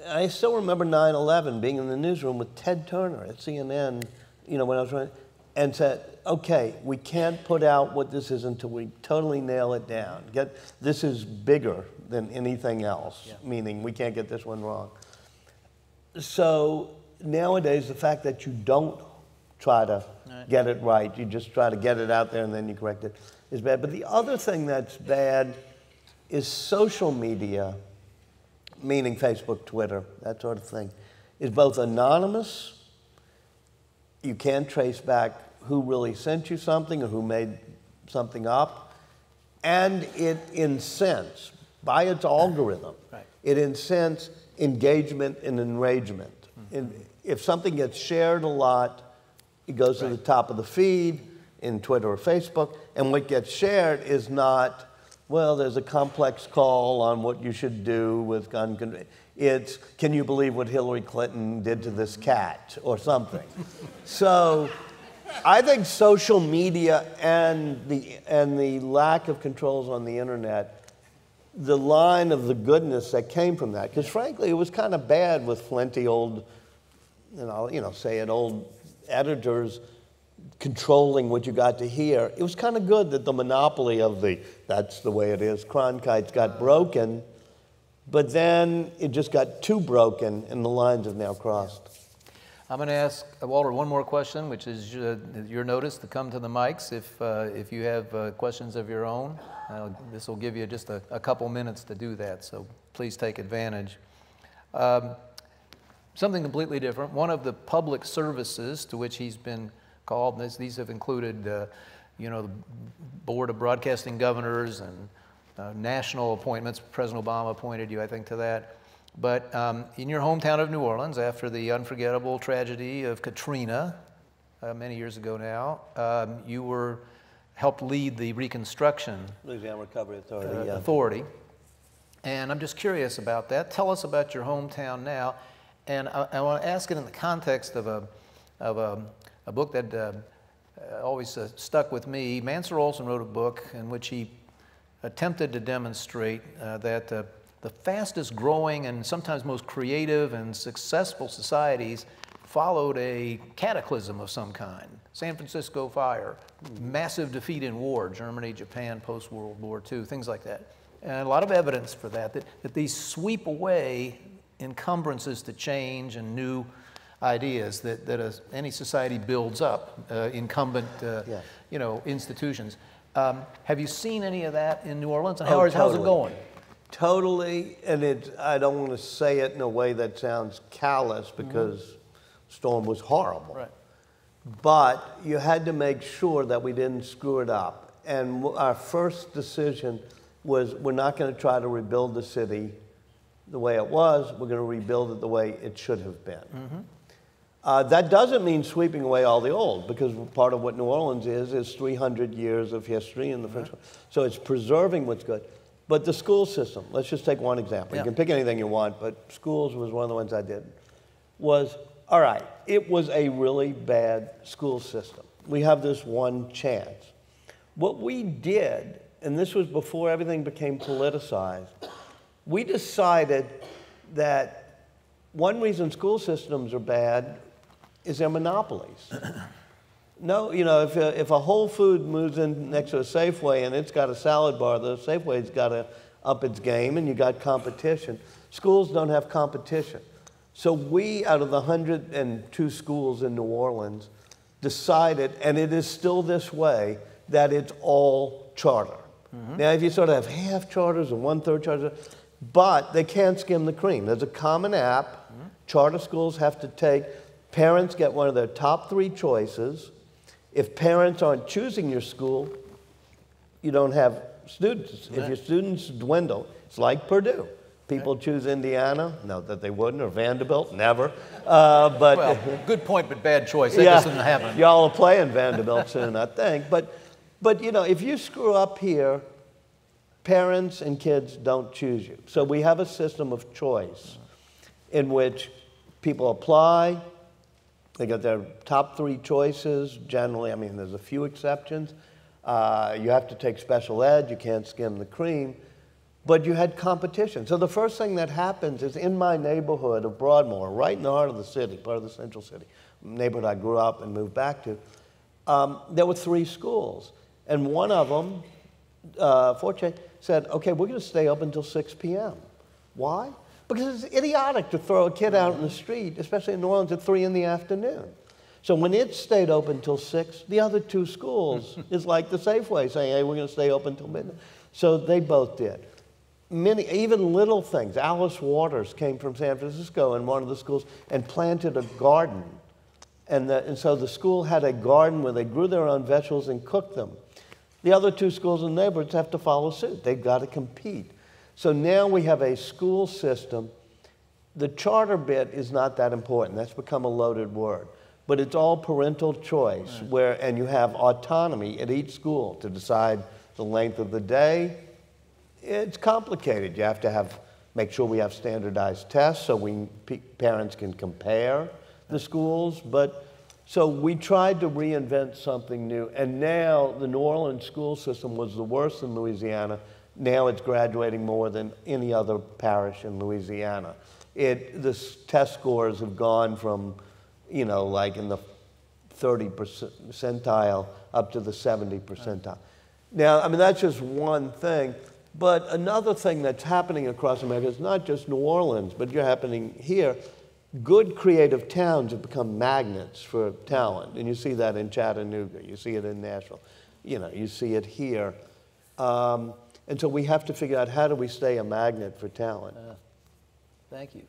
I still remember 9/11 being in the newsroom with Ted Turner at CNN. You know when I was running, and said, "Okay, we can't put out what this is until we totally nail it down. Get this is bigger than anything else. Meaning we can't get this one wrong." So nowadays, the fact that you don't try to Right. get it right, you just try to get it out there and then you correct it, is bad. But the other thing that's bad is social media, meaning Facebook, Twitter, that sort of thing, is both anonymous. You can't trace back who really sent you something or who made something up. And it incents, by its algorithm, Right. it incents engagement and enragement. If something gets shared a lot, it goes to the top of the feed in Twitter or Facebook, and what gets shared is not, well, there's a complex call on what you should do with gun control. It's, can you believe what Hillary Clinton did to this cat or something? so I think social media and the, and the lack of controls on the internet the line of the goodness that came from that. Because frankly, it was kind of bad with flinty old, you know, you know, say it, old editors controlling what you got to hear. It was kind of good that the monopoly of the that's the way it is Cronkites got broken, but then it just got too broken, and the lines have now crossed. I'm going to ask uh, Walter one more question, which is uh, your notice to come to the mics if, uh, if you have uh, questions of your own. This will give you just a, a couple minutes to do that, so please take advantage. Um, something completely different. One of the public services to which he's been called, and this, these have included, uh, you know, the Board of Broadcasting Governors and uh, national appointments. President Obama appointed you, I think, to that. But um, in your hometown of New Orleans, after the unforgettable tragedy of Katrina uh, many years ago now, um, you were helped lead the Reconstruction Louisiana Recovery uh, Authority, yeah. Authority. And I'm just curious about that. Tell us about your hometown now. And I, I want to ask it in the context of a, of a, a book that uh, always uh, stuck with me. Mancur Olson wrote a book in which he attempted to demonstrate uh, that uh, the fastest growing and sometimes most creative and successful societies followed a cataclysm of some kind. San Francisco fire, massive defeat in war, Germany, Japan, post World War II, things like that. And a lot of evidence for that, that, that these sweep away encumbrances to change and new ideas that, that a, any society builds up, uh, incumbent uh, Yeah. you know, institutions. Um, have you seen any of that in New Orleans? And how Oh, is, how's it going? Totally, and it, I don't want to say it in a way that sounds callous because storm was horrible. Right. But you had to make sure that we didn't screw it up. And our first decision was we're not going to try to rebuild the city the way it was, we're going to rebuild it the way it should have been. Uh, that doesn't mean sweeping away all the old, because part of what New Orleans is is 300 years of history in the French. So it's preserving what's good. But the school system, let's just take one example. Yeah. You can pick anything you want, but schools was one of the ones I did. Was all right. It was a really bad school system. We have this one chance. What we did, and this was before everything became politicized, we decided that one reason school systems are bad is they're monopolies. No, you know, if a, if a Whole Food moves in next to a Safeway and it's got a salad bar, the Safeway's got to up its game and you got competition. Schools don't have competition. So we, out of the 102 schools in New Orleans, decided, and it is still this way, that it's all charter. Mm-hmm. Now, if you sort of have half charters and one third charters, but they can't skim the cream. There's a common app. Charter schools have to take, parents get one of their top three choices. If parents aren't choosing your school, you don't have students. If your students dwindle, it's like Purdue. People choose Indiana, no, that they wouldn't, or Vanderbilt, never. Uh, but Well, good point, but bad choice. That doesn't happen. Y'all are playing Vanderbilt soon, I think. But, but you know, if you screw up here, parents and kids don't choose you. So we have a system of choice in which people apply, they get their top three choices. Generally, I mean, there's a few exceptions. Uh, you have to take special ed, you can't skim the cream. But you had competition. So the first thing that happens is in my neighborhood of Broadmoor, right in the heart of the city, part of the central city, neighborhood I grew up and moved back to, um, there were three schools. And one of them, uh, Forte, said, okay, we're going to stay up until 6 p.m. Why? Because it's idiotic to throw a kid out in the street, especially in New Orleans, at 3 in the afternoon. So when it stayed open till 6, the other two schools is like the Safeway saying, hey, we're going to stay open till midnight. So they both did. Many, even little things. Alice Waters came from San Francisco in one of the schools and planted a garden. And, the, and so the school had a garden where they grew their own vegetables and cooked them. The other two schools in the neighborhoods have to follow suit. They've got to compete. So now we have a school system. The charter bit is not that important. That's become a loaded word. But it's all parental choice, where, and you have autonomy at each school to decide the length of the day. It's complicated. You have to have, make sure we have standardized tests so we, parents can compare the schools. But so we tried to reinvent something new. And now the New Orleans school system was the worst in Louisiana. Now it's graduating more than any other parish in Louisiana. It, the test scores have gone from, you know, like in the 30 percentile up to the 70 percentile. Now, I mean, that's just one thing. But another thing that's happening across America is not just New Orleans, but you're happening here. Good creative towns have become magnets for talent. And you see that in Chattanooga, you see it in Nashville, you know, you see it here. Um, and so we have to figure out how do we stay a magnet for talent. Thank you.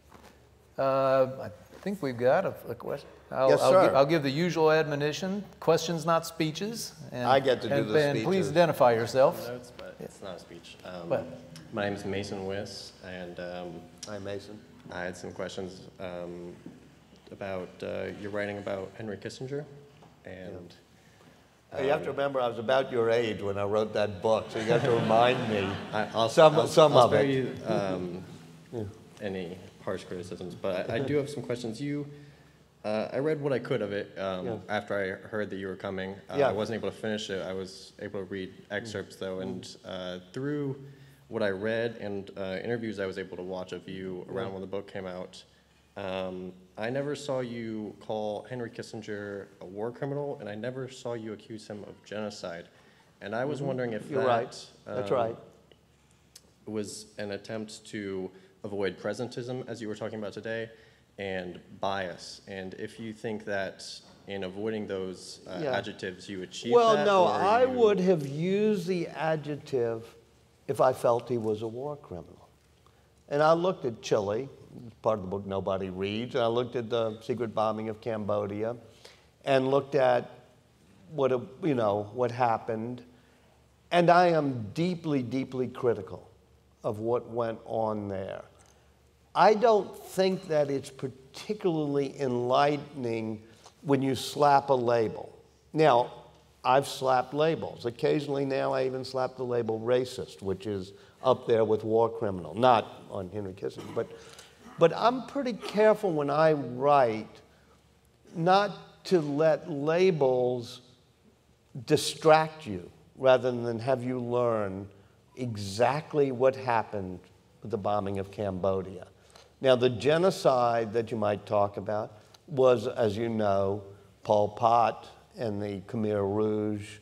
Uh, I think we've got a, a question. I'll, Yes, I'll, sir. I'll give the usual admonition: questions, not speeches. And, I get to do and, the and please identify yourself. notes, but it's not a speech. Um, What? my name is Mason Wiss, and um, Hi, Mason. I had some questions um, about uh, your writing about Henry Kissinger, and You have to remember, I was about your age when I wrote that book, so you have to remind me. I, I'll, Some- I'll, some I'll of spare it. you um, any harsh criticisms, but I, I do have some questions. You, uh, I read what I could of it um, Yeah. after I heard that you were coming. Uh, Yeah. I wasn't able to finish it. I was able to read excerpts though, and uh, through what I read and uh, interviews I was able to watch of you around when the book came out. Um, I never saw you call Henry Kissinger a war criminal, and I never saw you accuse him of genocide. And I was wondering if. You're that right. That's um, right. was an attempt to avoid presentism, as you were talking about today, and bias. And if you think that in avoiding those uh, Yeah. adjectives, you achieve Well, that, no, I would have used the adjective if I felt he was a war criminal. And I looked at Chile, part of the book nobody reads, and I looked at the secret bombing of Cambodia, and looked at what, you know, what happened. And I am deeply, deeply critical of what went on there. I don't think that it's particularly enlightening when you slap a label. Now, I've slapped labels. Occasionally now I even slap the label racist, which is up there with war criminal. Not on Henry Kissinger, but, but I'm pretty careful when I write not to let labels distract you rather than have you learn exactly what happened with the bombing of Cambodia. Now, the genocide that you might talk about was, as you know, Pol Pot and the Khmer Rouge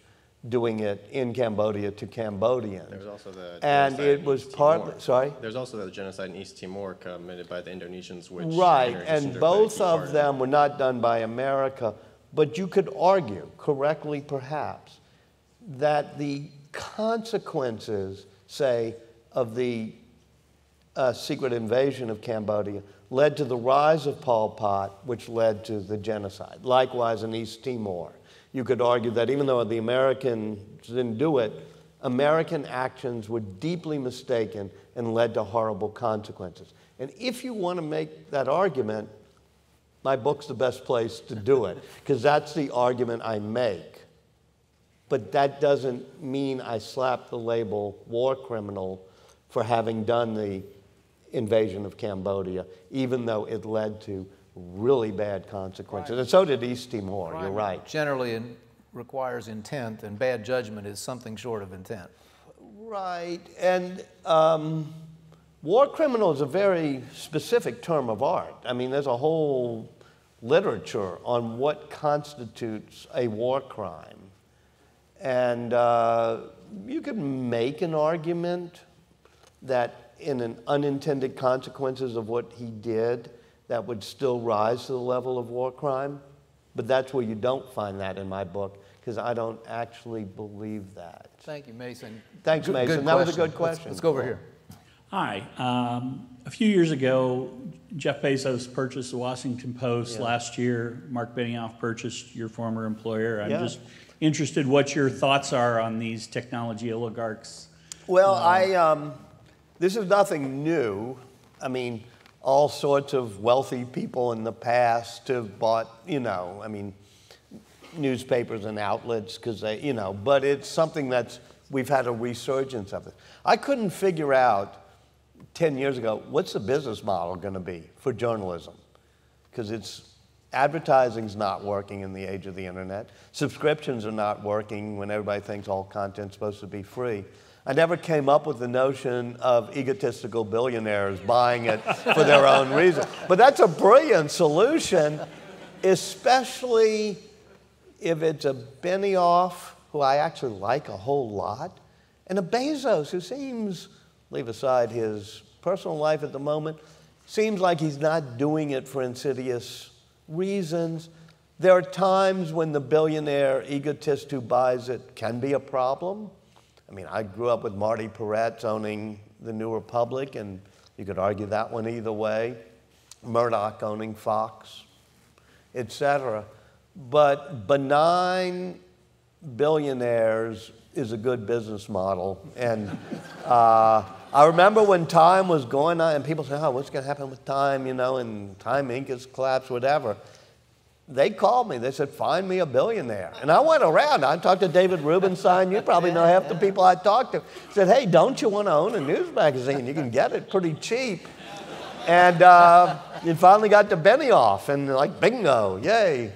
doing it in Cambodia to Cambodians. There was also the and genocide it was Timor. sorry? There's also the genocide in East Timor committed by the Indonesians, which Right, and Kissinger played a both of them were not done by America, but you could argue, correctly perhaps, that the consequences, say, of the uh, secret invasion of Cambodia led to the rise of Pol Pot, which led to the genocide. Likewise, in East Timor, you could argue that even though the Americans didn't do it, American actions were deeply mistaken and led to horrible consequences. And if you want to make that argument, my book's the best place to do it, because that's the argument I make. But that doesn't mean I slap the label war criminal for having done the invasion of Cambodia, even though it led to really bad consequences. And so did East Timor, you're right. Generally in- requires intent, and bad judgment is something short of intent. Right, and um, war criminal is a very specific term of art. I mean, there's a whole literature on what constitutes a war crime. And uh, you could make an argument that in an unintended consequences of what he did, that would still rise to the level of war crime. But that's where you don't find that in my book, because I don't actually believe that. Thank you, Mason. Thanks, Good- Mason. good That was a good Let's- question. Let's go over here. Hi. Um, a few years ago, Jeff Bezos purchased the Washington Post. Yeah. Last year, Mark Benioff purchased your former employer. I'm Yeah. just interested what your thoughts are on these technology oligarchs. Well, I, um, this is nothing new. I mean, all sorts of wealthy people in the past have bought, you know, I mean, newspapers and outlets because they, you know, but it's something that's, we've had a resurgence of it. I couldn't figure out 10 years ago, what's the business model going to be for journalism? Because it's, advertising's not working in the age of the internet. Subscriptions are not working when everybody thinks all content's supposed to be free. I never came up with the notion of egotistical billionaires buying it for their own reason. But that's a brilliant solution, especially if it's a Benioff, who I actually like a whole lot, and a Bezos, who seems, leave aside his personal life at the moment, seems like he's not doing it for insidious reasons. There are times when the billionaire egotist who buys it can be a problem. I mean, I grew up with Marty Peretz owning the New Republic, and you could argue that one either way. Murdoch owning Fox, etc. But benign billionaires is a good business model. And uh, I remember when Time was going on, and people say, oh, what's going to happen with Time, you know, and Time Inc. has collapsed, whatever. They called me. They said, find me a billionaire. And I went around. I talked to David Rubenstein. You probably know half the people I talked to. said, hey, don't you want to own a news magazine? You can get it pretty cheap. And uh, it finally got to Benioff, and like, bingo, yay.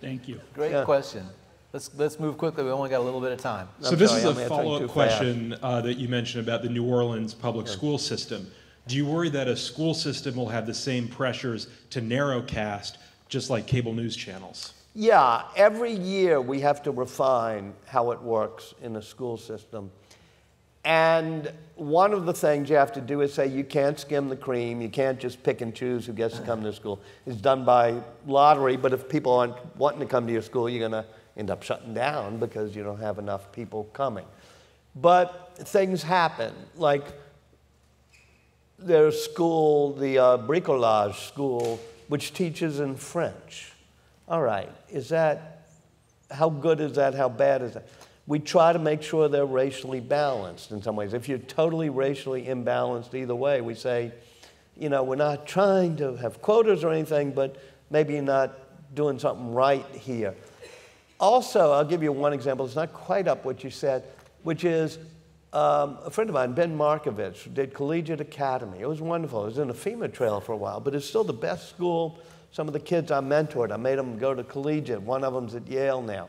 Thank you. Great Yeah. question. Let's, let's move quickly. We only got a little bit of time. So I'm this sorry, is I'm a follow-up question uh, that you mentioned about the New Orleans public school system. Do you worry that a school system will have the same pressures to narrowcast, just like cable news channels? Yeah, every year we have to refine how it works in a school system. And one of the things you have to do is say you can't skim the cream, you can't just pick and choose who gets to come to school. It's done by lottery, but if people aren't wanting to come to your school, you're going to end up shutting down because you don't have enough people coming. But things happen, like there's school, the uh, bricolage school, which teaches in French. All right, is that, how good is that? How bad is that? We try to make sure they're racially balanced in some ways. If you're totally racially imbalanced either way, we say, you know, we're not trying to have quotas or anything, but maybe you're not doing something right here. Also, I'll give you one example. It's not quite up what you said, which is um, a friend of mine, Ben Marcovitz, did Collegiate Academy. It was wonderful. It was in the FEMA trail for a while, but it's still the best school. Some of the kids I mentored, I made them go to collegiate. One of them's at Yale now.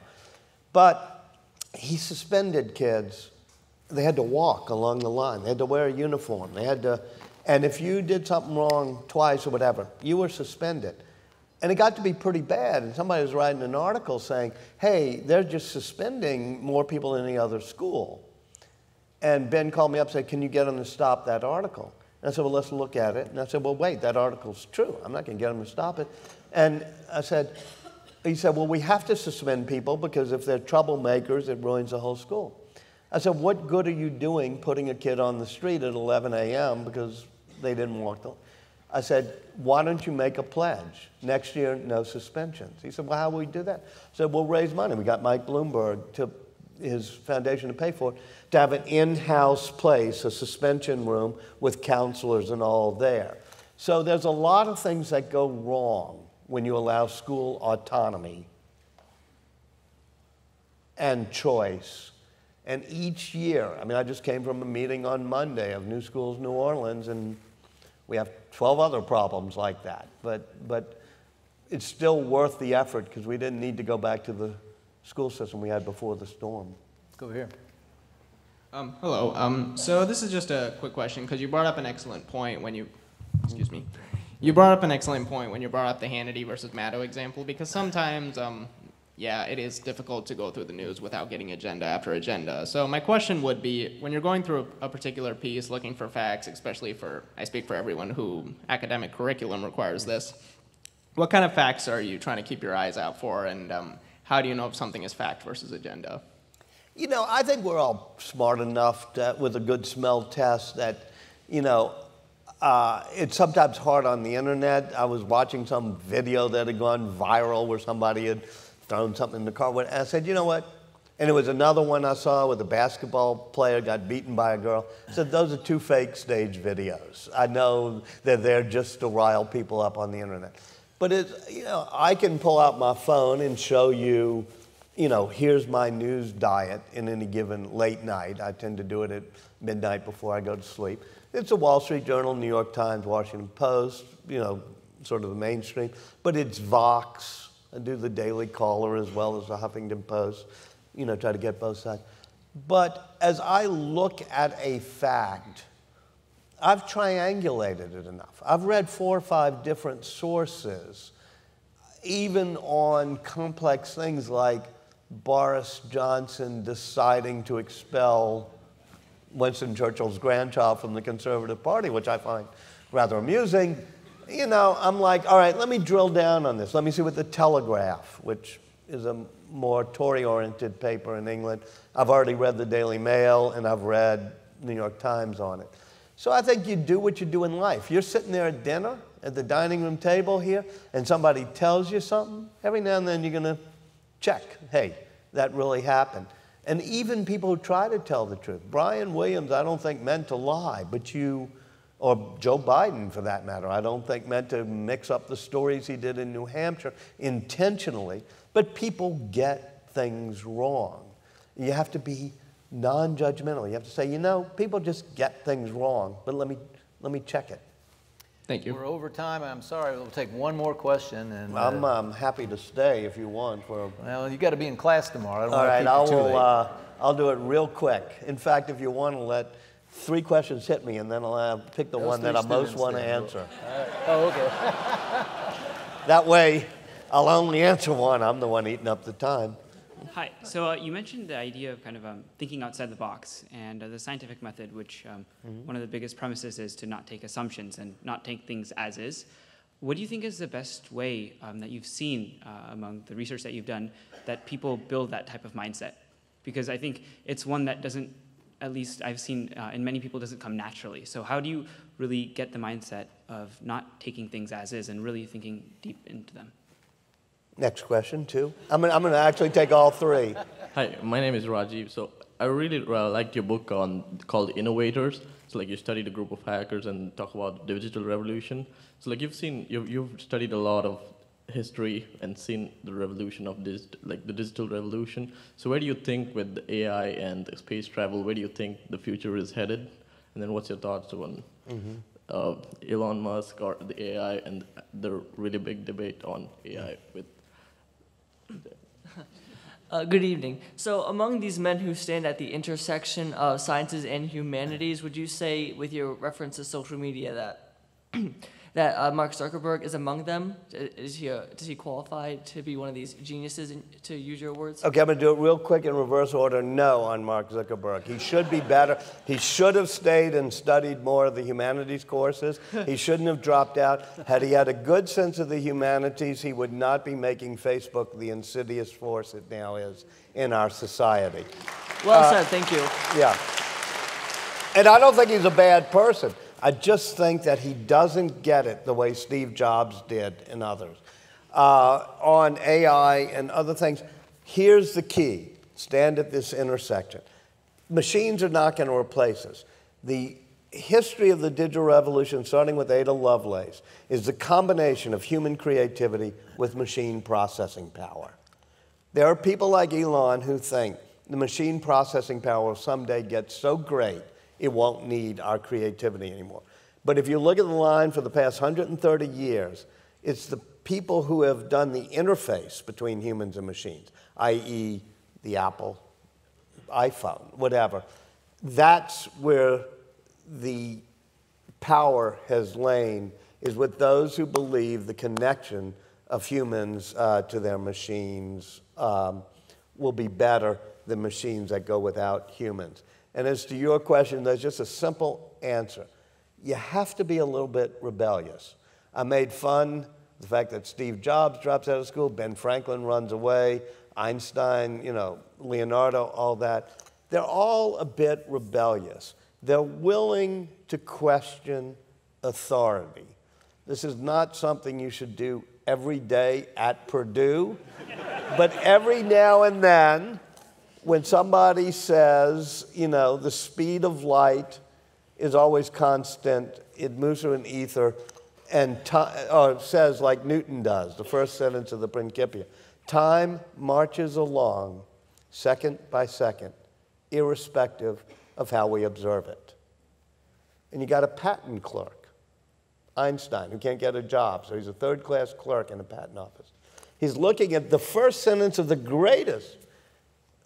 But he suspended kids. They had to walk along the line. They had to wear a uniform. They had to, and if you did something wrong twice or whatever, you were suspended. And it got to be pretty bad. And somebody was writing an article saying, hey, they're just suspending more people than any other school. And Ben called me up and said, Can you get them to stop that article? And I said, Well, let's look at it. And I said, Well, wait, that article's true. I'm not going to get them to stop it. And I said, He said, Well, we have to suspend people because if they're troublemakers, it ruins the whole school. I said, What good are you doing putting a kid on the street at 11 a.m. because they didn't walk the. I said, Why don't you make a pledge? Next year, no suspensions. He said, Well, how will we do that? I said, We'll raise money. We got Mike Bloomberg to his foundation to pay for it, to have an in house place, a suspension room with counselors and all there. So there's a lot of things that go wrong when you allow school autonomy and choice. And each year, I mean, I just came from a meeting on Monday of New Schools New Orleans, and we have 12 other problems like that. But, but it's still worth the effort because we didn't need to go back to the school system we had before the storm. Let's go over here. Um, hello. Um, so this is just a quick question because you brought up an excellent point when you, excuse me, you brought up an excellent point when you brought up the Hannity versus Maddow example because sometimes, um, yeah, it is difficult to go through the news without getting agenda after agenda. So my question would be, when you're going through a, a particular piece, looking for facts, especially for, I speak for everyone who academic curriculum requires this, what kind of facts are you trying to keep your eyes out for, and um, how do you know if something is fact versus agenda? You know, I think we're all smart enough with a good smell test that, you know, uh, it's sometimes hard on the internet. I was watching some video that had gone viral where somebody had thrown something in the car. And I said, you know what? And it was another one I saw where a basketball player got beaten by a girl. I said, those are two fake stage videos. I know they're there just to rile people up on the internet. But it's, you know, I can pull out my phone and show you, you know, here's my news diet in any given late night. I tend to do it at midnight before I go to sleep. It's a Wall Street Journal, New York Times, Washington Post, you know, sort of the mainstream. But it's Vox. I do the Daily Caller as well as the Huffington Post, you know, try to get both sides. But as I look at a fact, I've triangulated it enough. I've read four or five different sources, even on complex things like Boris Johnson deciding to expel Winston Churchill's grandchild from the Conservative Party, which I find rather amusing. You know, I'm like, all right, let me drill down on this. Let me see what the Telegraph, which is a more Tory oriented paper in England. I've already read the Daily Mail and I've read New York Times on it. So I think you do what you do in life. You're sitting there at dinner at the dining room table here, and somebody tells you something. Every now and then you're going to check hey, that really happened. And even people who try to tell the truth. Brian Williams, I don't think meant to lie, but you, or Joe Biden for that matter, I don't think meant to mix up the stories he did in New Hampshire intentionally, but people get things wrong. You have to be non judgmental. You have to say, you know, people just get things wrong, but let me, let me check it. Thank you. We're over time, I'm sorry, we'll take one more question, and, I'm uh, um, happy to stay if you want for well, you gotta be in class tomorrow, I don't All wanna I you too will, late. uh, I'll do it real quick. In fact, if you want to let three questions hit me, and then I'll uh, pick the Those one that three I most want to then. answer. Oh, okay. That way, I'll only answer one. I'm the one eating up the time. Hi. So uh, you mentioned the idea of kind of um, thinking outside the box and uh, the scientific method, which um, one of the biggest premises is to not take assumptions and not take things as is. What do you think is the best way um, that you've seen uh, among the research that you've done that people build that type of mindset? Because I think it's one that doesn't, at least I've seen uh, in many people, doesn't come naturally. So how do you really get the mindset of not taking things as is and really thinking deep into them? Next question, two. I'm gonna, I'm gonna actually take all three. Hi, my name is Rajiv. So I really uh, liked your book on called Innovators. So like you studied a group of hackers and talk about the digital revolution. So like you've seen, you've, you've studied a lot of history and seen the revolution of this, like the digital revolution. So where do you think with the AI and space travel, where do you think the future is headed? And then what's your thoughts on uh, Elon Musk or the AI and the really big debate on AI with Uh, good evening. So, among these men who stand at the intersection of sciences and humanities, would you say, with your reference to social media, that that uh, Mark Zuckerberg is among them? Is he a, does he qualify to be one of these geniuses, in, to use your words? Okay, I'm gonna do it real quick in reverse order. No on Mark Zuckerberg. He should be better. He should have stayed and studied more of the humanities courses. He shouldn't have dropped out. Had he had a good sense of the humanities, he would not be making Facebook the insidious force it now is in our society. Well said. Thank you. Yeah. And I don't think he's a bad person. I just think that he doesn't get it the way Steve Jobs did and others. Uh, on AI and other things, here's the key stand at this intersection. Machines are not going to replace us. The history of the digital revolution, starting with Ada Lovelace, is the combination of human creativity with machine processing power. There are people like Elon who think the machine processing power will someday get so great it won't need our creativity anymore. But if you look at the line for the past 130 years, it's the people who have done the interface between humans and machines, i.e., the Apple iPhone, whatever. That's where the power has lain, is with those who believe the connection of humans uh, to their machines um, will be better than machines that go without humans. And as to your question, there's just a simple answer. You have to be a little bit rebellious. I made fun of the fact that Steve Jobs drops out of school, Ben Franklin runs away, Einstein, you know, Leonardo, all that. They're all a bit rebellious. They're willing to question authority. This is not something you should do every day at Purdue, but every now and then, when somebody says, you know, the speed of light is always constant, it moves through an ether, and or says, like Newton does, the first sentence of the Principia time marches along second by second, irrespective of how we observe it. And you got a patent clerk, Einstein, who can't get a job, so he's a third class clerk in a patent office. He's looking at the first sentence of the greatest,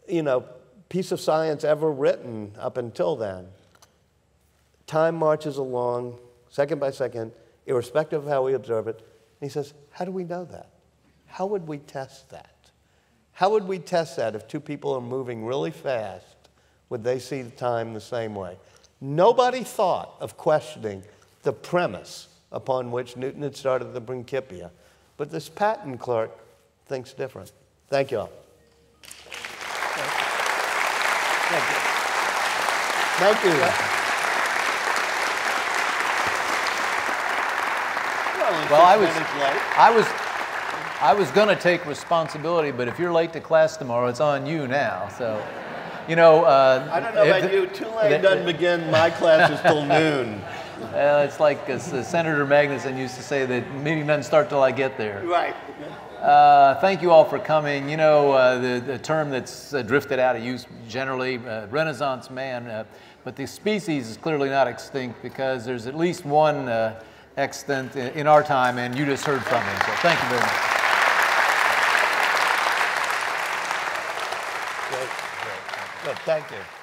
you know, piece of science ever written up until then. Time marches along, second by second, irrespective of how we observe it. And he says, How do we know that? How would we test that? How would we test that if two people are moving really fast? Would they see the time the same way? Nobody thought of questioning the premise upon which Newton had started the Principia, but this patent clerk thinks different. Thank you all. Thank you. Well, I was, I was, I was gonna take responsibility, but if you're late to class tomorrow, it's on you now, so, you know, uh. I don't know about the- you. Tulane the- doesn't begin my classes till noon. Uh, it's like uh, Senator Magnuson used to say that meeting doesn't start till I get there. Right. Uh, thank you all for coming. You know, uh, the, the term that's uh, drifted out of use generally, uh, Renaissance man, uh, but the species is clearly not extinct because there's at least one uh, extant in, in our time, and you just heard from him. So thank you very much. Good, thank you.